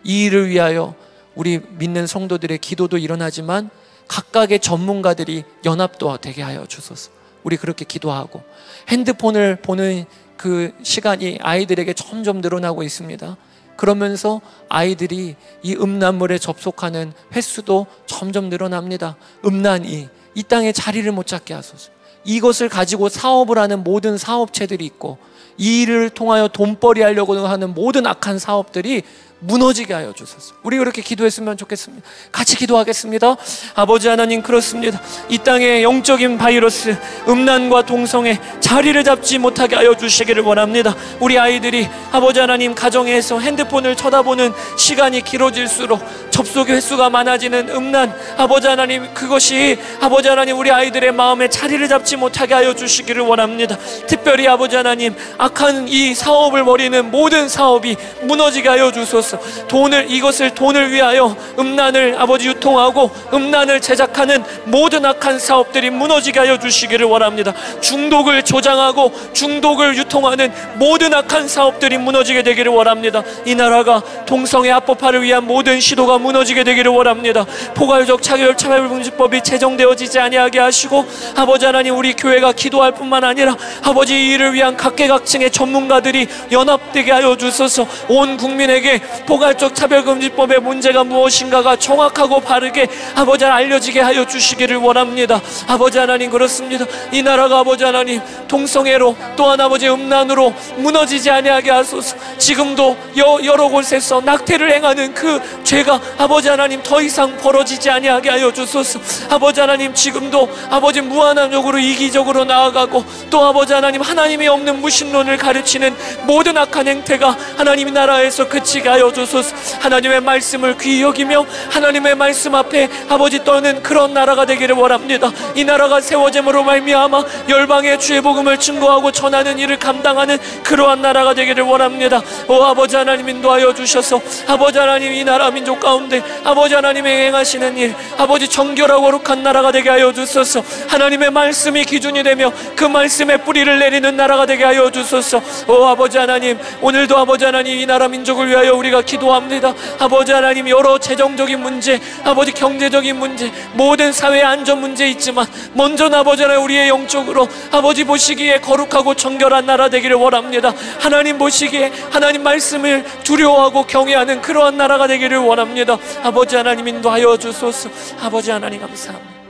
이 일을 위하여 우리 믿는 성도들의 기도도 일어나지만 각각의 전문가들이 연합도 되게 하여 주소서. 우리 그렇게 기도하고 핸드폰을 보는 그 시간이 아이들에게 점점 늘어나고 있습니다. 그러면서 아이들이 이 음란물에 접속하는 횟수도 점점 늘어납니다. 음란이 이 땅에 자리를 못 잡게 하소서. 이것을 가지고 사업을 하는 모든 사업체들이 있고 이 일을 통하여 돈벌이 하려고 하는 모든 악한 사업들이 무너지게 하여 주소서. 우리 그렇게 기도했으면 좋겠습니다. 같이 기도하겠습니다. 아버지 하나님 그렇습니다. 이 땅의 영적인 바이러스 음란과 동성애 자리를 잡지 못하게 하여 주시기를 원합니다. 우리 아이들이 아버지 하나님 가정에서 핸드폰을 쳐다보는 시간이 길어질수록 접속의 횟수가 많아지는 음란 아버지 하나님 그것이 아버지 하나님 우리 아이들의 마음에 자리를 잡지 못하게 하여 주시기를 원합니다. 특별히 아버지 하나님 악한 이 사업을 벌이는 모든 사업이 무너지게 하여 주소서. 돈을 이것을 돈을 위하여 음란을 아버지 유통하고 음란을 제작하는 모든 악한 사업들이 무너지게 하여 주시기를 원합니다. 중독을 조장하고 중독을 유통하는 모든 악한 사업들이 무너지게 되기를 원합니다. 이 나라가 동성애 합법화를 위한 모든 시도가 무너지게 되기를 원합니다. 포괄적 차별 차별금지법이 제정되어지지 아니하게 하시고 아버지 하나님 우리 교회가 기도할 뿐만 아니라 아버지 이 일을 위한 각계각층의 전문가들이 연합되게 하여 주소서 온 국민에게 포괄적 차별금지법의 문제가 무엇인가가 정확하고 바르게 아버지 알려지게 하여 주시기를 원합니다. 아버지 하나님 그렇습니다. 이 나라가 아버지 하나님 동성애로 또한 아버지 음란으로 무너지지 아니하게 하소서. 지금도 여, 여러 곳에서 낙태를 행하는 그 죄가 아버지 하나님 더 이상 벌어지지 아니하게 하여 주소서. 아버지 하나님 지금도 아버지 무한함적으로 이기적으로 나아가고 또 아버지 하나님 하나님이 없는 무신론을 가르치는 모든 악한 행태가 하나님 나라에서 그치게 하여 주소서. 하나님의 말씀을 귀히 여기며 하나님의 말씀 앞에 아버지 떠는 그런 나라가 되기를 원합니다. 이 나라가 세워짐으로 말미암아 열방의 주의 복음을 증거하고 전하는 일을 감당하는 그러한 나라가 되기를 원합니다. 오 아버지 하나님 인도하여 주셔서 아버지 하나님 이 나라 민족 가운데 아버지 하나님의 행하시는 일 아버지 정결하고 거룩한 나라가 되게 하여 주소서 하나님의 말씀이 기준이 되며 그 말씀의 뿌리를 내리는 나라가 되게 하여 주소서 오 아버지 하나님 오늘도 아버지 하나님 이 나라 민족을 위하여 우리가 기도합니다. 아버지 하나님 여러 재정적인 문제 아버지 경제적인 문제 모든 사회 안전 문제 있지만 먼저 아버지 하나님 우리의 영적으로 아버지 보시기에 거룩하고 정결한 나라 되기를 원합니다. 하나님 보시기에 하나님 말씀을 두려워하고 경외하는 그러한 나라가 되기를 원합니다. 아버지 하나님 인도하여 주소서. 아버지 하나님 감사합니다.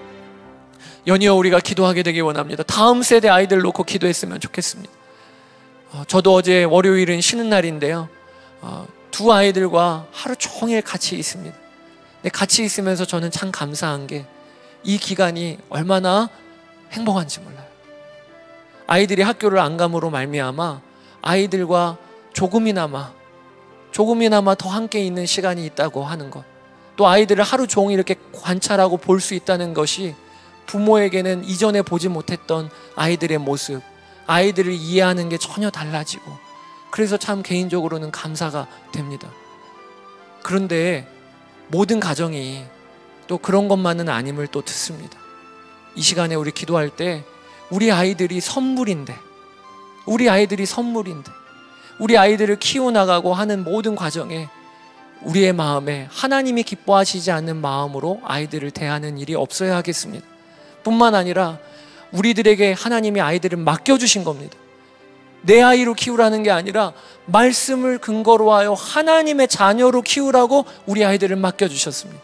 연이어 우리가 기도하게 되기 원합니다. 다음 세대 아이들 놓고 기도했으면 좋겠습니다. 어, 저도 어제 월요일은 쉬는 날인데요. 어, 두 아이들과 하루 종일 같이 있습니다 같이 있으면서 저는 참 감사한 게 이 기간이 얼마나 행복한지 몰라요 아이들이 학교를 안 감으로 말미암아 아이들과 조금이나마 조금이나마 더 함께 있는 시간이 있다고 하는 것. 또 아이들을 하루 종일 이렇게 관찰하고 볼 수 있다는 것이 부모에게는 이전에 보지 못했던 아이들의 모습, 아이들을 이해하는 게 전혀 달라지고 그래서 참 개인적으로는 감사가 됩니다. 그런데 모든 가정이 또 그런 것만은 아님을 또 듣습니다. 이 시간에 우리 기도할 때 우리 아이들이 선물인데 우리 아이들이 선물인데 우리 아이들을 키워나가고 하는 모든 과정에 우리의 마음에 하나님이 기뻐하시지 않는 마음으로 아이들을 대하는 일이 없어야 하겠습니다. 뿐만 아니라 우리들에게 하나님이 아이들을 맡겨주신 겁니다. 내 아이로 키우라는 게 아니라 말씀을 근거로 하여 하나님의 자녀로 키우라고 우리 아이들을 맡겨주셨습니다.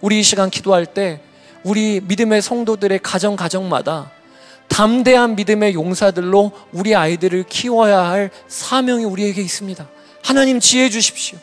우리 이 시간 기도할 때 우리 믿음의 성도들의 가정 가정마다 담대한 믿음의 용사들로 우리 아이들을 키워야 할 사명이 우리에게 있습니다. 하나님 지혜 주십시오.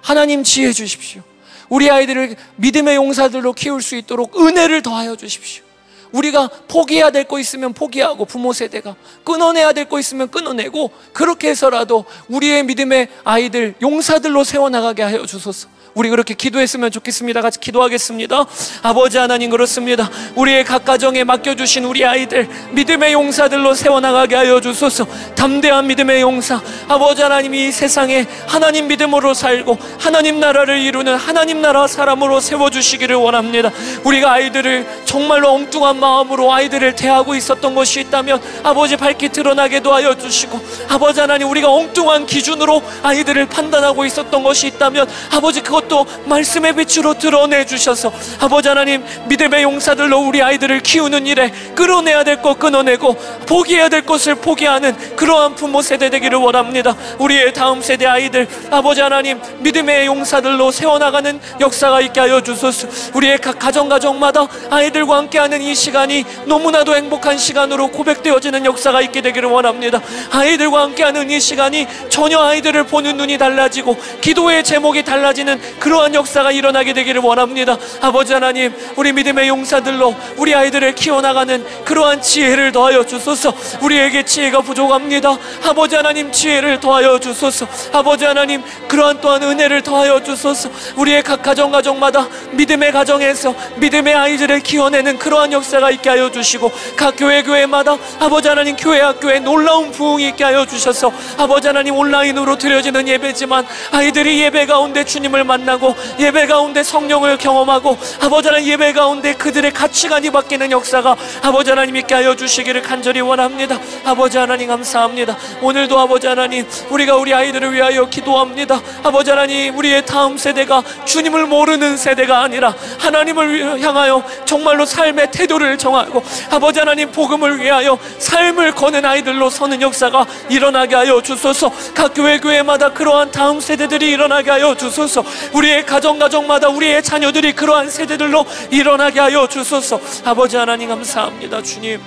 하나님 지혜 주십시오. 우리 아이들을 믿음의 용사들로 키울 수 있도록 은혜를 더하여 주십시오. 우리가 포기해야 될 거 있으면 포기하고 부모 세대가 끊어내야 될 거 있으면 끊어내고 그렇게 해서라도 우리의 믿음의 아이들 용사들로 세워나가게 하여 주소서. 우리 그렇게 기도했으면 좋겠습니다. 같이 기도하겠습니다. 아버지 하나님 그렇습니다. 우리의 각 가정에 맡겨주신 우리 아이들 믿음의 용사들로 세워나가게 하여 주소서. 담대한 믿음의 용사. 아버지 하나님 이 세상에 하나님 믿음으로 살고 하나님 나라를 이루는 하나님 나라 사람으로 세워주시기를 원합니다. 우리가 아이들을 정말로 엉뚱한 마음으로 아이들을 대하고 있었던 것이 있다면 아버지 밝게 드러나게 도 하여 주시고 아버지 하나님 우리가 엉뚱한 기준으로 아이들을 판단하고 있었던 것이 있다면 아버지 그 그것도 말씀의 빛으로 드러내 주셔서 아버지 하나님 믿음의 용사들로 우리 아이들을 키우는 일에 끌어내야 될 것 끊어내고 포기해야 될 것을 포기하는 그러한 부모 세대 되기를 원합니다. 우리의 다음 세대 아이들 아버지 하나님 믿음의 용사들로 세워나가는 역사가 있게 하여 주소서. 우리의 각 가정 가정마다 아이들과 함께하는 이 시간이 너무나도 행복한 시간으로 고백되어지는 역사가 있게 되기를 원합니다. 아이들과 함께하는 이 시간이 전혀 아이들을 보는 눈이 달라지고 기도의 제목이 달라지는 그러한 역사가 일어나게 되기를 원합니다. 아버지 하나님, 우리 믿음의 용사들로 우리 아이들을 키워나가는 그러한 지혜를 더하여 주소서. 우리에게 지혜가 부족합니다. 아버지 하나님 지혜를 더하여 주소서. 아버지 하나님 그러한 또한 은혜를 더하여 주소서. 우리의 각 가정 가정마다 믿음의 가정에서 믿음의 아이들을 키워내는 그러한 역사가 있게 하여 주시고 각 교회 교회마다 아버지 하나님 교회 학교에 놀라운 부흥이 있게 하여 주셔서 아버지 하나님 온라인으로 드려지는 예배지만 아이들이 예배 가운데 주님을 만 나고 예배 가운데 성령을 경험하고 아버지 하나님 예배 가운데 그들의 가치관이 바뀌는 역사가 아버지 하나님 있게 하여 주시기를 간절히 원합니다. 아버지 하나님 감사합니다. 오늘도 아버지 하나님 우리가 우리 아이들을 위하여 기도합니다. 아버지 하나님 우리의 다음 세대가 주님을 모르는 세대가 아니라 하나님을 향하여 정말로 삶의 태도를 정하고 아버지 하나님 복음을 위하여 삶을 거는 아이들로 서는 역사가 일어나게 하여 주소서 각 교회 교회마다 그러한 다음 세대들이 일어나게 하여 주소서 우리의 가정 가정마다 우리의 자녀들이 그러한 세대들로 일어나게 하여 주소서. 아버지 하나님 감사합니다. 주님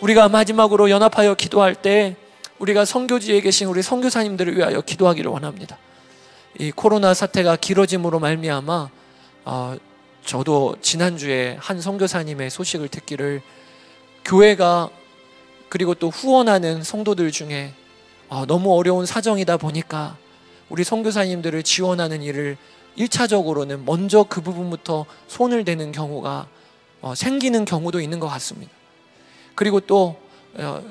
우리가 마지막으로 연합하여 기도할 때 우리가 성교지에 계신 우리 성교사님들을 위하여 기도하기를 원합니다. 이 코로나 사태가 길어짐으로 말미암아 어, 저도 지난주에 한 선교사님의 소식을 듣기를 교회가 그리고 또 후원하는 성도들 중에 어, 너무 어려운 사정이다 보니까 우리 선교사님들을 지원하는 일을 1차적으로는 먼저 그 부분부터 손을 대는 경우가 어, 생기는 경우도 있는 것 같습니다. 그리고 또 어,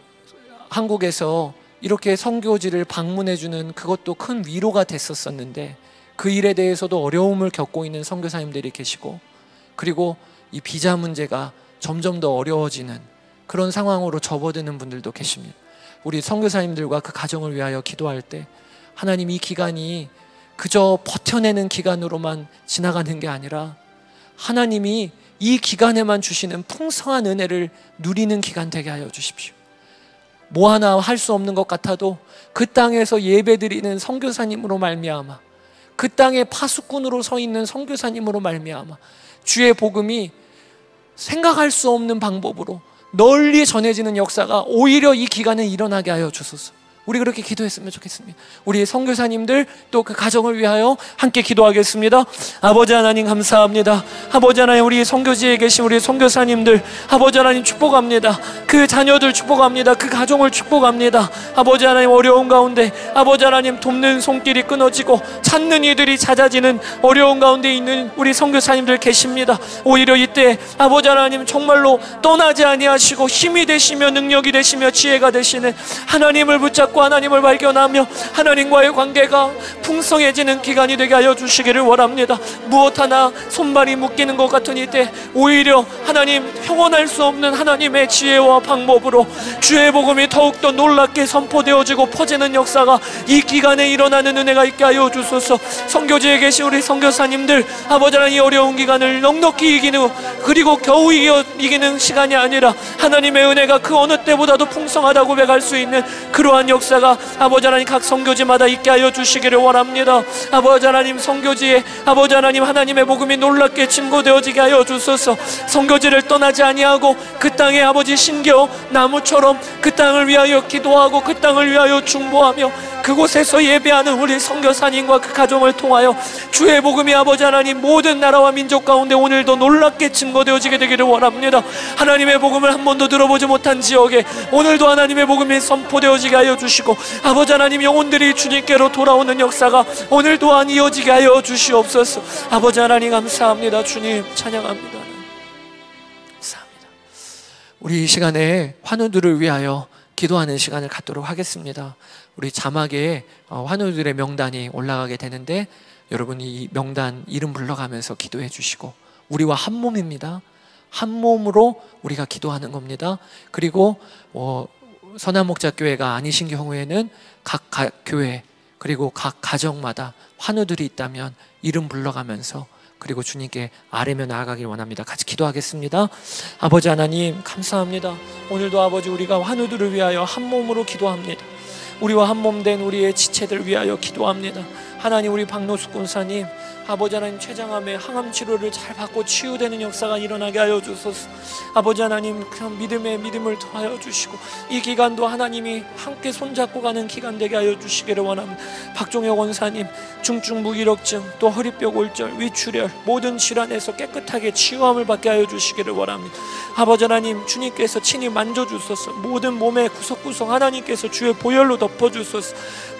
한국에서 이렇게 선교지를 방문해 주는 그것도 큰 위로가 됐었었는데 그 일에 대해서도 어려움을 겪고 있는 선교사님들이 계시고 그리고 이 비자 문제가 점점 더 어려워지는 그런 상황으로 접어드는 분들도 계십니다. 우리 선교사님들과 그 가정을 위하여 기도할 때 하나님 이 기간이 그저 버텨내는 기간으로만 지나가는 게 아니라 하나님이 이 기간에만 주시는 풍성한 은혜를 누리는 기간 되게 하여 주십시오. 뭐 하나 할 수 없는 것 같아도 그 땅에서 예배드리는 선교사님으로 말미암아 그 땅에 파수꾼으로 서 있는 선교사님으로 말미암아 주의 복음이 생각할 수 없는 방법으로 널리 전해지는 역사가 오히려 이 기간에 일어나게 하여 주소서. 우리 그렇게 기도했으면 좋겠습니다. 우리 선교사님들 또 그 가정을 위하여 함께 기도하겠습니다. 아버지 하나님 감사합니다. 아버지 하나님 우리 선교지에 계신 우리 선교사님들 아버지 하나님 축복합니다. 그 자녀들 축복합니다. 그 가정을 축복합니다. 아버지 하나님 어려운 가운데 아버지 하나님 돕는 손길이 끊어지고 찾는 이들이 잦아지는 어려운 가운데 있는 우리 선교사님들 계십니다. 오히려 이때 아버지 하나님 정말로 떠나지 아니하시고 힘이 되시며 능력이 되시며 지혜가 되시는 하나님을 붙잡고 자꾸 하나님을 발견하며 하나님과의 관계가 풍성해지는 기간이 되게 하여 주시기를 원합니다. 무엇 하나 손발이 묶이는 것 같은 이때 오히려 하나님 평온할 수 없는 하나님의 지혜와 방법으로 주의 복음이 더욱더 놀랍게 선포되어지고 퍼지는 역사가 이 기간에 일어나는 은혜가 있게 하여 주소서. 성교지에 계신 우리 성교사님들 아버지 하나님 어려운 기간을 넉넉히 이기는 그리고 겨우 이겨, 이기는 시간이 아니라 하나님의 은혜가 그 어느 때보다도 풍성하다고 고백할 수 있는 그러한 역사 역사가 아버지 하나님 각 성교지마다 있게 하여 주시기를 원합니다. 아버지 하나님 성교지에 아버지 하나님 하나님의 복음이 놀랍게 증거되어지게 하여 주소서. 성교지를 떠나지 아니하고 그 땅에 아버지 신겨 나무처럼 그 땅을 위하여 기도하고 그 땅을 위하여 중보하며 그곳에서 예배하는 우리 성교사님과 그 가정을 통하여 주의 복음이 아버지 하나님 모든 나라와 민족 가운데 오늘도 놀랍게 증거되어지게 되기를 원합니다. 하나님의 복음을 한 번도 들어보지 못한 지역에 오늘도 하나님의 복음이 선포되어지게 하여 주시고 아버지 하나님 영혼들이 주님께로 돌아오는 역사가 오늘 또한 이어지게 하여 주시옵소서. 아버지 하나님 감사합니다. 주님 찬양합니다. 우리 이 시간에 환우들을 위하여 기도하는 시간을 갖도록 하겠습니다. 우리 자막에 어, 환우들의 명단이 올라가게 되는데 여러분이 이 명단 이름 불러가면서 기도해 주시고 우리와 한 몸입니다. 한 몸으로 우리가 기도하는 겁니다. 그리고 어, 선한 목자 교회가 아니신 경우에는 각, 각 교회 그리고 각 가정마다 환우들이 있다면 이름 불러가면서 그리고 주님께 아뢰며 나아가길 원합니다. 같이 기도하겠습니다. 아버지 하나님 감사합니다. 오늘도 아버지 우리가 환우들을 위하여 한 몸으로 기도합니다. 우리와 한 몸 된 우리의 지체들 위하여 기도합니다. 하나님 우리 박노숙 군사님 아버지 하나님 췌장암의 항암 치료를 잘 받고 치유되는 역사가 일어나게 하여 주소서. 아버지 하나님 그런 믿음의 믿음을 더하여 주시고 이 기간도 하나님이 함께 손잡고 가는 기간 되게 하여 주시기를 원합니다. 박종혁 원사님 중증 무기력증 또 허리뼈 골절 위출혈 모든 질환에서 깨끗하게 치유함을 받게 하여 주시기를 원합니다. 아버지 하나님 주님께서 친히 만져 주소서. 모든 몸의 구석구석 하나님께서 주의 보혈로 덮어 주소서.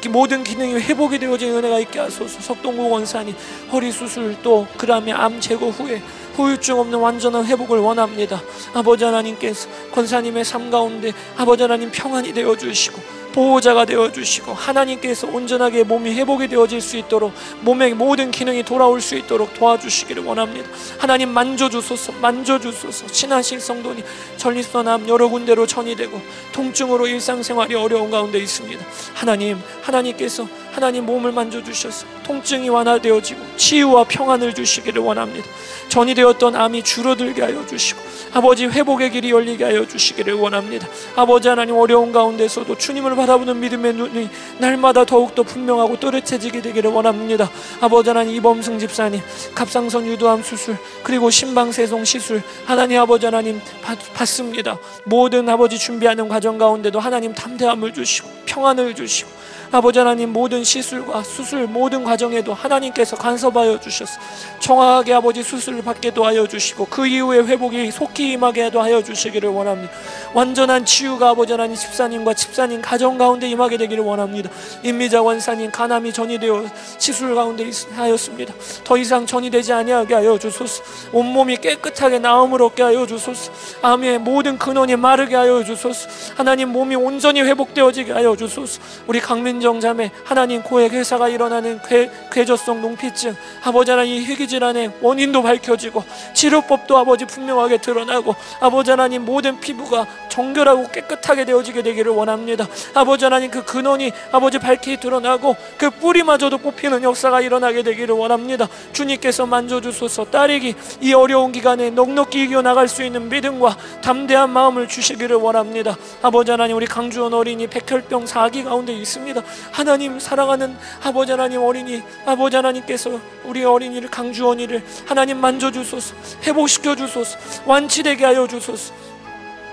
모든 기능이 회복이 되어진 은혜가 있게 하소서. 석동국 원사님 허리 수술 또 그다음에 암 제거 후에 후유증 없는 완전한 회복을 원합니다. 아버지 하나님께서 권사님의 삶 가운데 아버지 하나님 평안이 되어 주시고 보호자가 되어 주시고 하나님께서 온전하게 몸이 회복이 되어질 수 있도록 몸의 모든 기능이 돌아올 수 있도록 도와주시기를 원합니다. 하나님 만져 주소서, 만져 주소서. 친하신 성도님 전립선암 여러 군데로 전이되고 통증으로 일상생활이 어려운 가운데 있습니다. 하나님, 하나님께서 하나님 몸을 만져 주셔서 통증이 완화되어지고 치유와 평안을 주시기를 원합니다. 전이 되었던 암이 줄어들게 하여 주시고 아버지 회복의 길이 열리게 하여 주시기를 원합니다. 아버지 하나님 어려운 가운데서도 주님을 바라보는 믿음의 눈이 날마다 더욱더 분명하고 또렷해지게 되기를 원합니다. 아버지 하나님 이범승 집사님 갑상선 유도암 수술 그리고 심방세송 시술 하나님 아버지 하나님 받, 습니다 모든 아버지 준비하는 과정 가운데도 하나님 담대함을 주시고 평안을 주시고 아버지 하나님 모든 시술과 수술 모든 과정에도 하나님께서 간섭하여 주셔서 정확하게 아버지 수술을 받게 도하여 주시고 그 이후에 회복이 속히 임하게 하여 주시기를 원합니다. 완전한 치유가 아버지 하나님 집사님과 집사님 가정 가운데 임하게 되기를 원합니다. 임미자 원사님 간암이 전이되어 시술 가운데 하였습니다. 더 이상 전이되지 아니하게 하여 주소서. 온몸이 깨끗하게 나음을 얻게 하여 주소서. 암의 모든 근원이 마르게 하여 주소서. 하나님 몸이 온전히 회복되어지게 하여 주소서. 우리 강민 김민정 자매 하나님 고액 회사가 일어나는 궤, 궤저성 농피증 아버지 하나님 희귀질환의 원인도 밝혀지고 치료법도 아버지 분명하게 드러나고 아버지 하나님 모든 피부가 정결하고 깨끗하게 되어지게 되기를 원합니다. 아버지 하나님 그 근원이 아버지 밝히 드러나고 그 뿌리마저도 뽑히는 역사가 일어나게 되기를 원합니다. 주님께서 만져주소서. 딸에게 이 어려운 기간에 넉넉히 이겨나갈 수 있는 믿음과 담대한 마음을 주시기를 원합니다. 아버지 하나님 우리 강주원 어린이 백혈병 사기 가운데 있습니다. 하나님 사랑하는 아버지 하나님 어린이 아버지 하나님께서 우리 어린이를 강주원이를 하나님 만져주소서 회복시켜 주소서 완치되게 하여 주소서.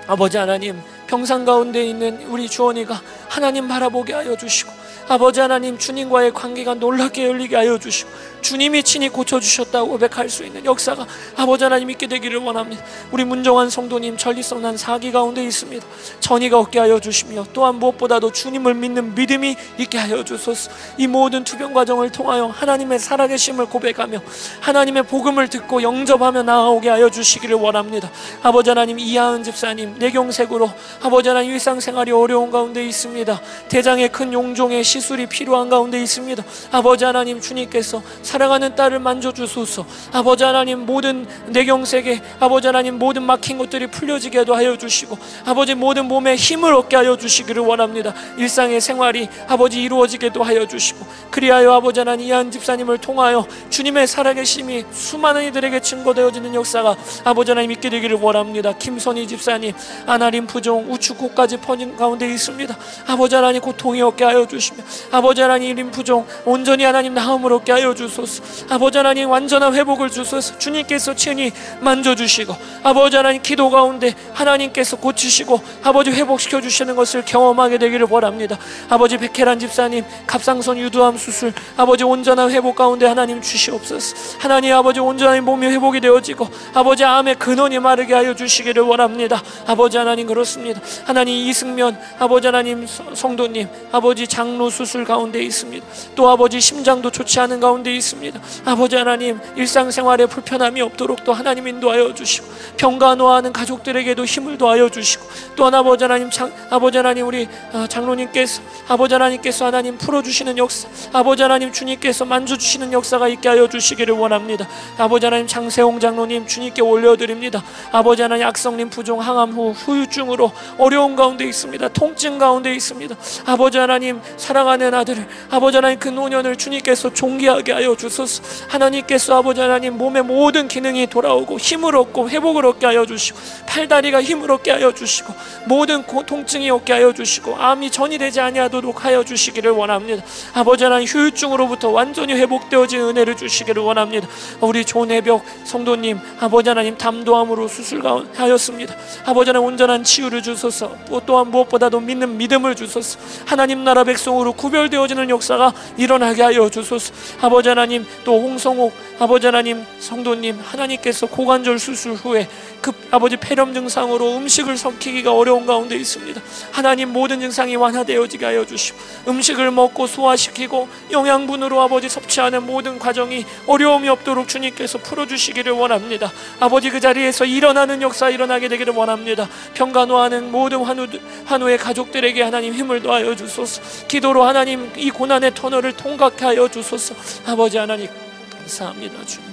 아버지 하나님 평상 가운데 있는 우리 주원이가 하나님 바라보게 하여 주시고 아버지 하나님 주님과의 관계가 놀랍게 열리게 하여 주시고 주님이 친히 고쳐주셨다고 고백할 수 있는 역사가 아버지 하나님 있게 되기를 원합니다. 우리 문정환 성도님 전리성 난 사기 가운데 있습니다. 전이가 얻게 하여 주시며 또한 무엇보다도 주님을 믿는 믿음이 있게 하여 주소서 이 모든 투병 과정을 통하여 하나님의 살아계심을 고백하며 하나님의 복음을 듣고 영접하며 나아오게 하여 주시기를 원합니다. 아버지 하나님 이하은 집사님 내경색으로 아버지 하나님 일상생활이 어려운 가운데 있습니다. 대장의 큰 용종의 시술이 필요한 가운데 있습니다. 아버지 하나님 주님께서 사랑하는 딸을 만져주소서. 아버지 하나님 모든 내경색에 아버지 하나님 모든 막힌 것들이 풀려지게도 하여 주시고 아버지 모든 몸에 힘을 얻게 하여 주시기를 원합니다. 일상의 생활이 아버지 이루어지게도 하여 주시고 그리하여 아버지 하나님 이한 집사님을 통하여 주님의 살아계심이 수많은 이들에게 증거되어지는 역사가 아버지 하나님 있게 되기를 원합니다. 김선희 집사님 아나림 부종 우측곳까지 퍼진 가운데 있습니다. 아버지 하나님 고통이 얻게 하여 주시며 아버지 하나님 이림 부종 온전히 하나님 나음을 얻게 하여 주소서 주소서. 아버지 하나님 완전한 회복을 주소서. 주님께서 친히 만져주시고 아버지 하나님 기도 가운데 하나님께서 고치시고 아버지 회복시켜 주시는 것을 경험하게 되기를 바랍니다. 아버지 백혜란 집사님 갑상선 유두암 수술 아버지 온전한 회복 가운데 하나님 주시옵소서. 하나님 아버지 온전한 몸이 회복이 되어지고 아버지 암의 근원이 마르게 하여 주시기를 원합니다. 아버지 하나님 그렇습니다. 하나님 이승면 아버지 하나님 성도님 아버지 장로 수술 가운데 있습니다. 또 아버지 심장도 좋지 않은 가운데 있습니다 있습니다. 아버지 하나님 일상생활에 불편함이 없도록 또 하나님 인도하여 주시고 병가 노하는 가족들에게도 힘을 더하여 주시고 또한 아버지 하나님 장, 아버지 하나님 우리 어, 장로님께서 아버지 하나님께서 하나님 풀어주시는 역사 아버지 하나님 주님께서 만져주시는 역사가 있게 하여 주시기를 원합니다. 아버지 하나님 장세홍 장로님 주님께 올려드립니다. 아버지 하나님 악성님 부종 항암 후 후유증으로 어려운 가운데 있습니다. 통증 가운데 있습니다. 아버지 하나님 사랑하는 아들을 아버지 하나님 그 노년을 주님께서 존귀하게 하여 주소서. 하나님께서 아버지 하나님 몸의 모든 기능이 돌아오고 힘을 얻고 회복을 얻게 하여 주시고 팔다리가 힘을 얻게 하여 주시고 모든 통증이 얻게 하여 주시고 암이 전이 되지 아니하도록 하여 주시기를 원합니다. 아버지 하나님 후유증으로부터 완전히 회복되어진 은혜를 주시기를 원합니다. 우리 존해벽 성도님 아버지 하나님 담도함으로 수술하였습니다. 아버지 하나님 온전한 치유를 주소서. 또 또한 무엇보다도 믿는 믿음을 주소서. 하나님 나라 백성으로 구별되어지는 역사가 일어나게 하여 주소서. 아버지 하나님 또 홍성옥 아버지 하나님 성도님 하나님께서 고관절 수술 후에 급 아버지 폐렴 증상으로 음식을 섭히기가 어려운 가운데 있습니다. 하나님 모든 증상이 완화되어지게 하여 주시고 음식을 먹고 소화시키고 영양분으로 아버지 섭취하는 모든 과정이 어려움이 없도록 주님께서 풀어주시기를 원합니다. 아버지 그 자리에서 일어나는 역사 일어나게 되기를 원합니다. 평간호하는 모든 환우, 환우의 가족들에게 하나님 힘을 더하여 주소서. 기도로 하나님 이 고난의 터널을 통과케 하여 주소서. 아버지 하나님 감사합니다 주님.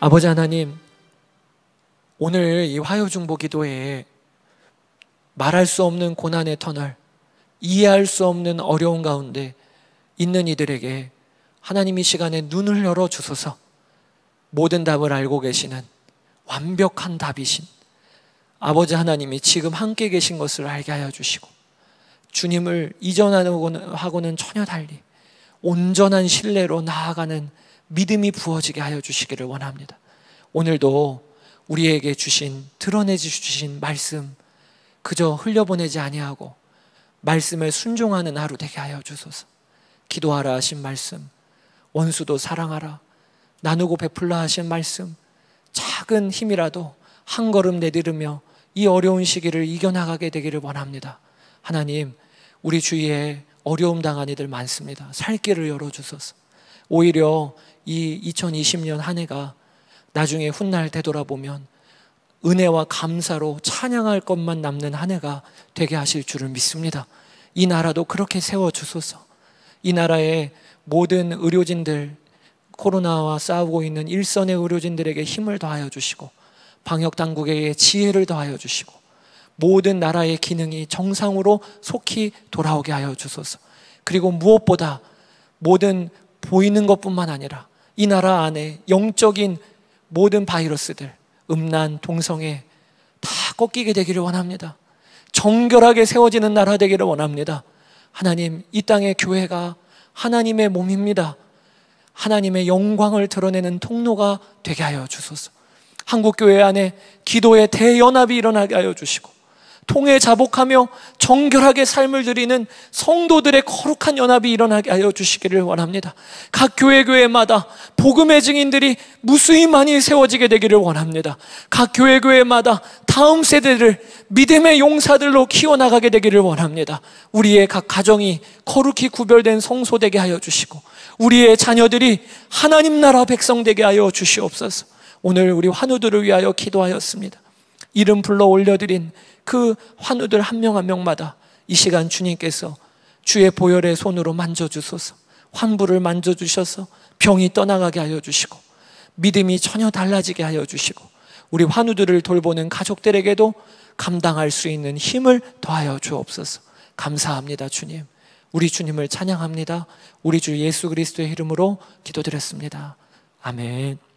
아버지 하나님 오늘 이 화요중보 기도에 말할 수 없는 고난의 터널 이해할 수 없는 어려운 가운데 있는 이들에게 하나님 이 시간에 눈을 열어 주소서. 모든 답을 알고 계시는 완벽한 답이신 아버지 하나님이 지금 함께 계신 것을 알게 하여 주시고 주님을 이전하고는 전혀 달리 온전한 신뢰로 나아가는 믿음이 부어지게 하여 주시기를 원합니다. 오늘도 우리에게 주신 드러내 주신 말씀 그저 흘려보내지 아니하고 말씀에 순종하는 하루 되게 하여 주소서. 기도하라 하신 말씀, 원수도 사랑하라, 나누고 베풀라 하신 말씀, 작은 힘이라도 한 걸음 내디르며 이 어려운 시기를 이겨나가게 되기를 원합니다. 하나님, 우리 주위에 어려움 당한 이들 많습니다. 살 길을 열어주소서. 오히려 이 2020년 한 해가 나중에 훗날 되돌아보면 은혜와 감사로 찬양할 것만 남는 한 해가 되게 하실 줄을 믿습니다. 이 나라도 그렇게 세워주소서. 이 나라의 모든 의료진들, 코로나와 싸우고 있는 일선의 의료진들에게 힘을 더하여 주시고, 방역당국에게 지혜를 더하여 주시고, 모든 나라의 기능이 정상으로 속히 돌아오게 하여 주소서. 그리고 무엇보다 모든 보이는 것뿐만 아니라 이 나라 안에 영적인 모든 바이러스들, 음란, 동성애 다 꺾이게 되기를 원합니다. 정결하게 세워지는 나라 되기를 원합니다. 하나님, 이 땅의 교회가 하나님의 몸입니다. 하나님의 영광을 드러내는 통로가 되게 하여 주소서. 한국교회 안에 기도의 대연합이 일어나게 하여 주시고, 통해 자복하며 정결하게 삶을 드리는 성도들의 거룩한 연합이 일어나게 하여 주시기를 원합니다. 각 교회 교회마다 복음의 증인들이 무수히 많이 세워지게 되기를 원합니다. 각 교회 교회마다 다음 세대를 믿음의 용사들로 키워나가게 되기를 원합니다. 우리의 각 가정이 거룩히 구별된 성소 되게 하여 주시고 우리의 자녀들이 하나님 나라 백성 되게 하여 주시옵소서. 오늘 우리 환우들을 위하여 기도하였습니다. 이름 불러 올려드린 그 환우들 한 명 한 명마다 이 시간 주님께서 주의 보혈의 손으로 만져주소서. 환부를 만져주셔서 병이 떠나가게 하여 주시고 믿음이 전혀 달라지게 하여 주시고 우리 환우들을 돌보는 가족들에게도 감당할 수 있는 힘을 더하여 주옵소서. 감사합니다 주님. 우리 주님을 찬양합니다. 우리 주 예수 그리스도의 이름으로 기도드렸습니다. 아멘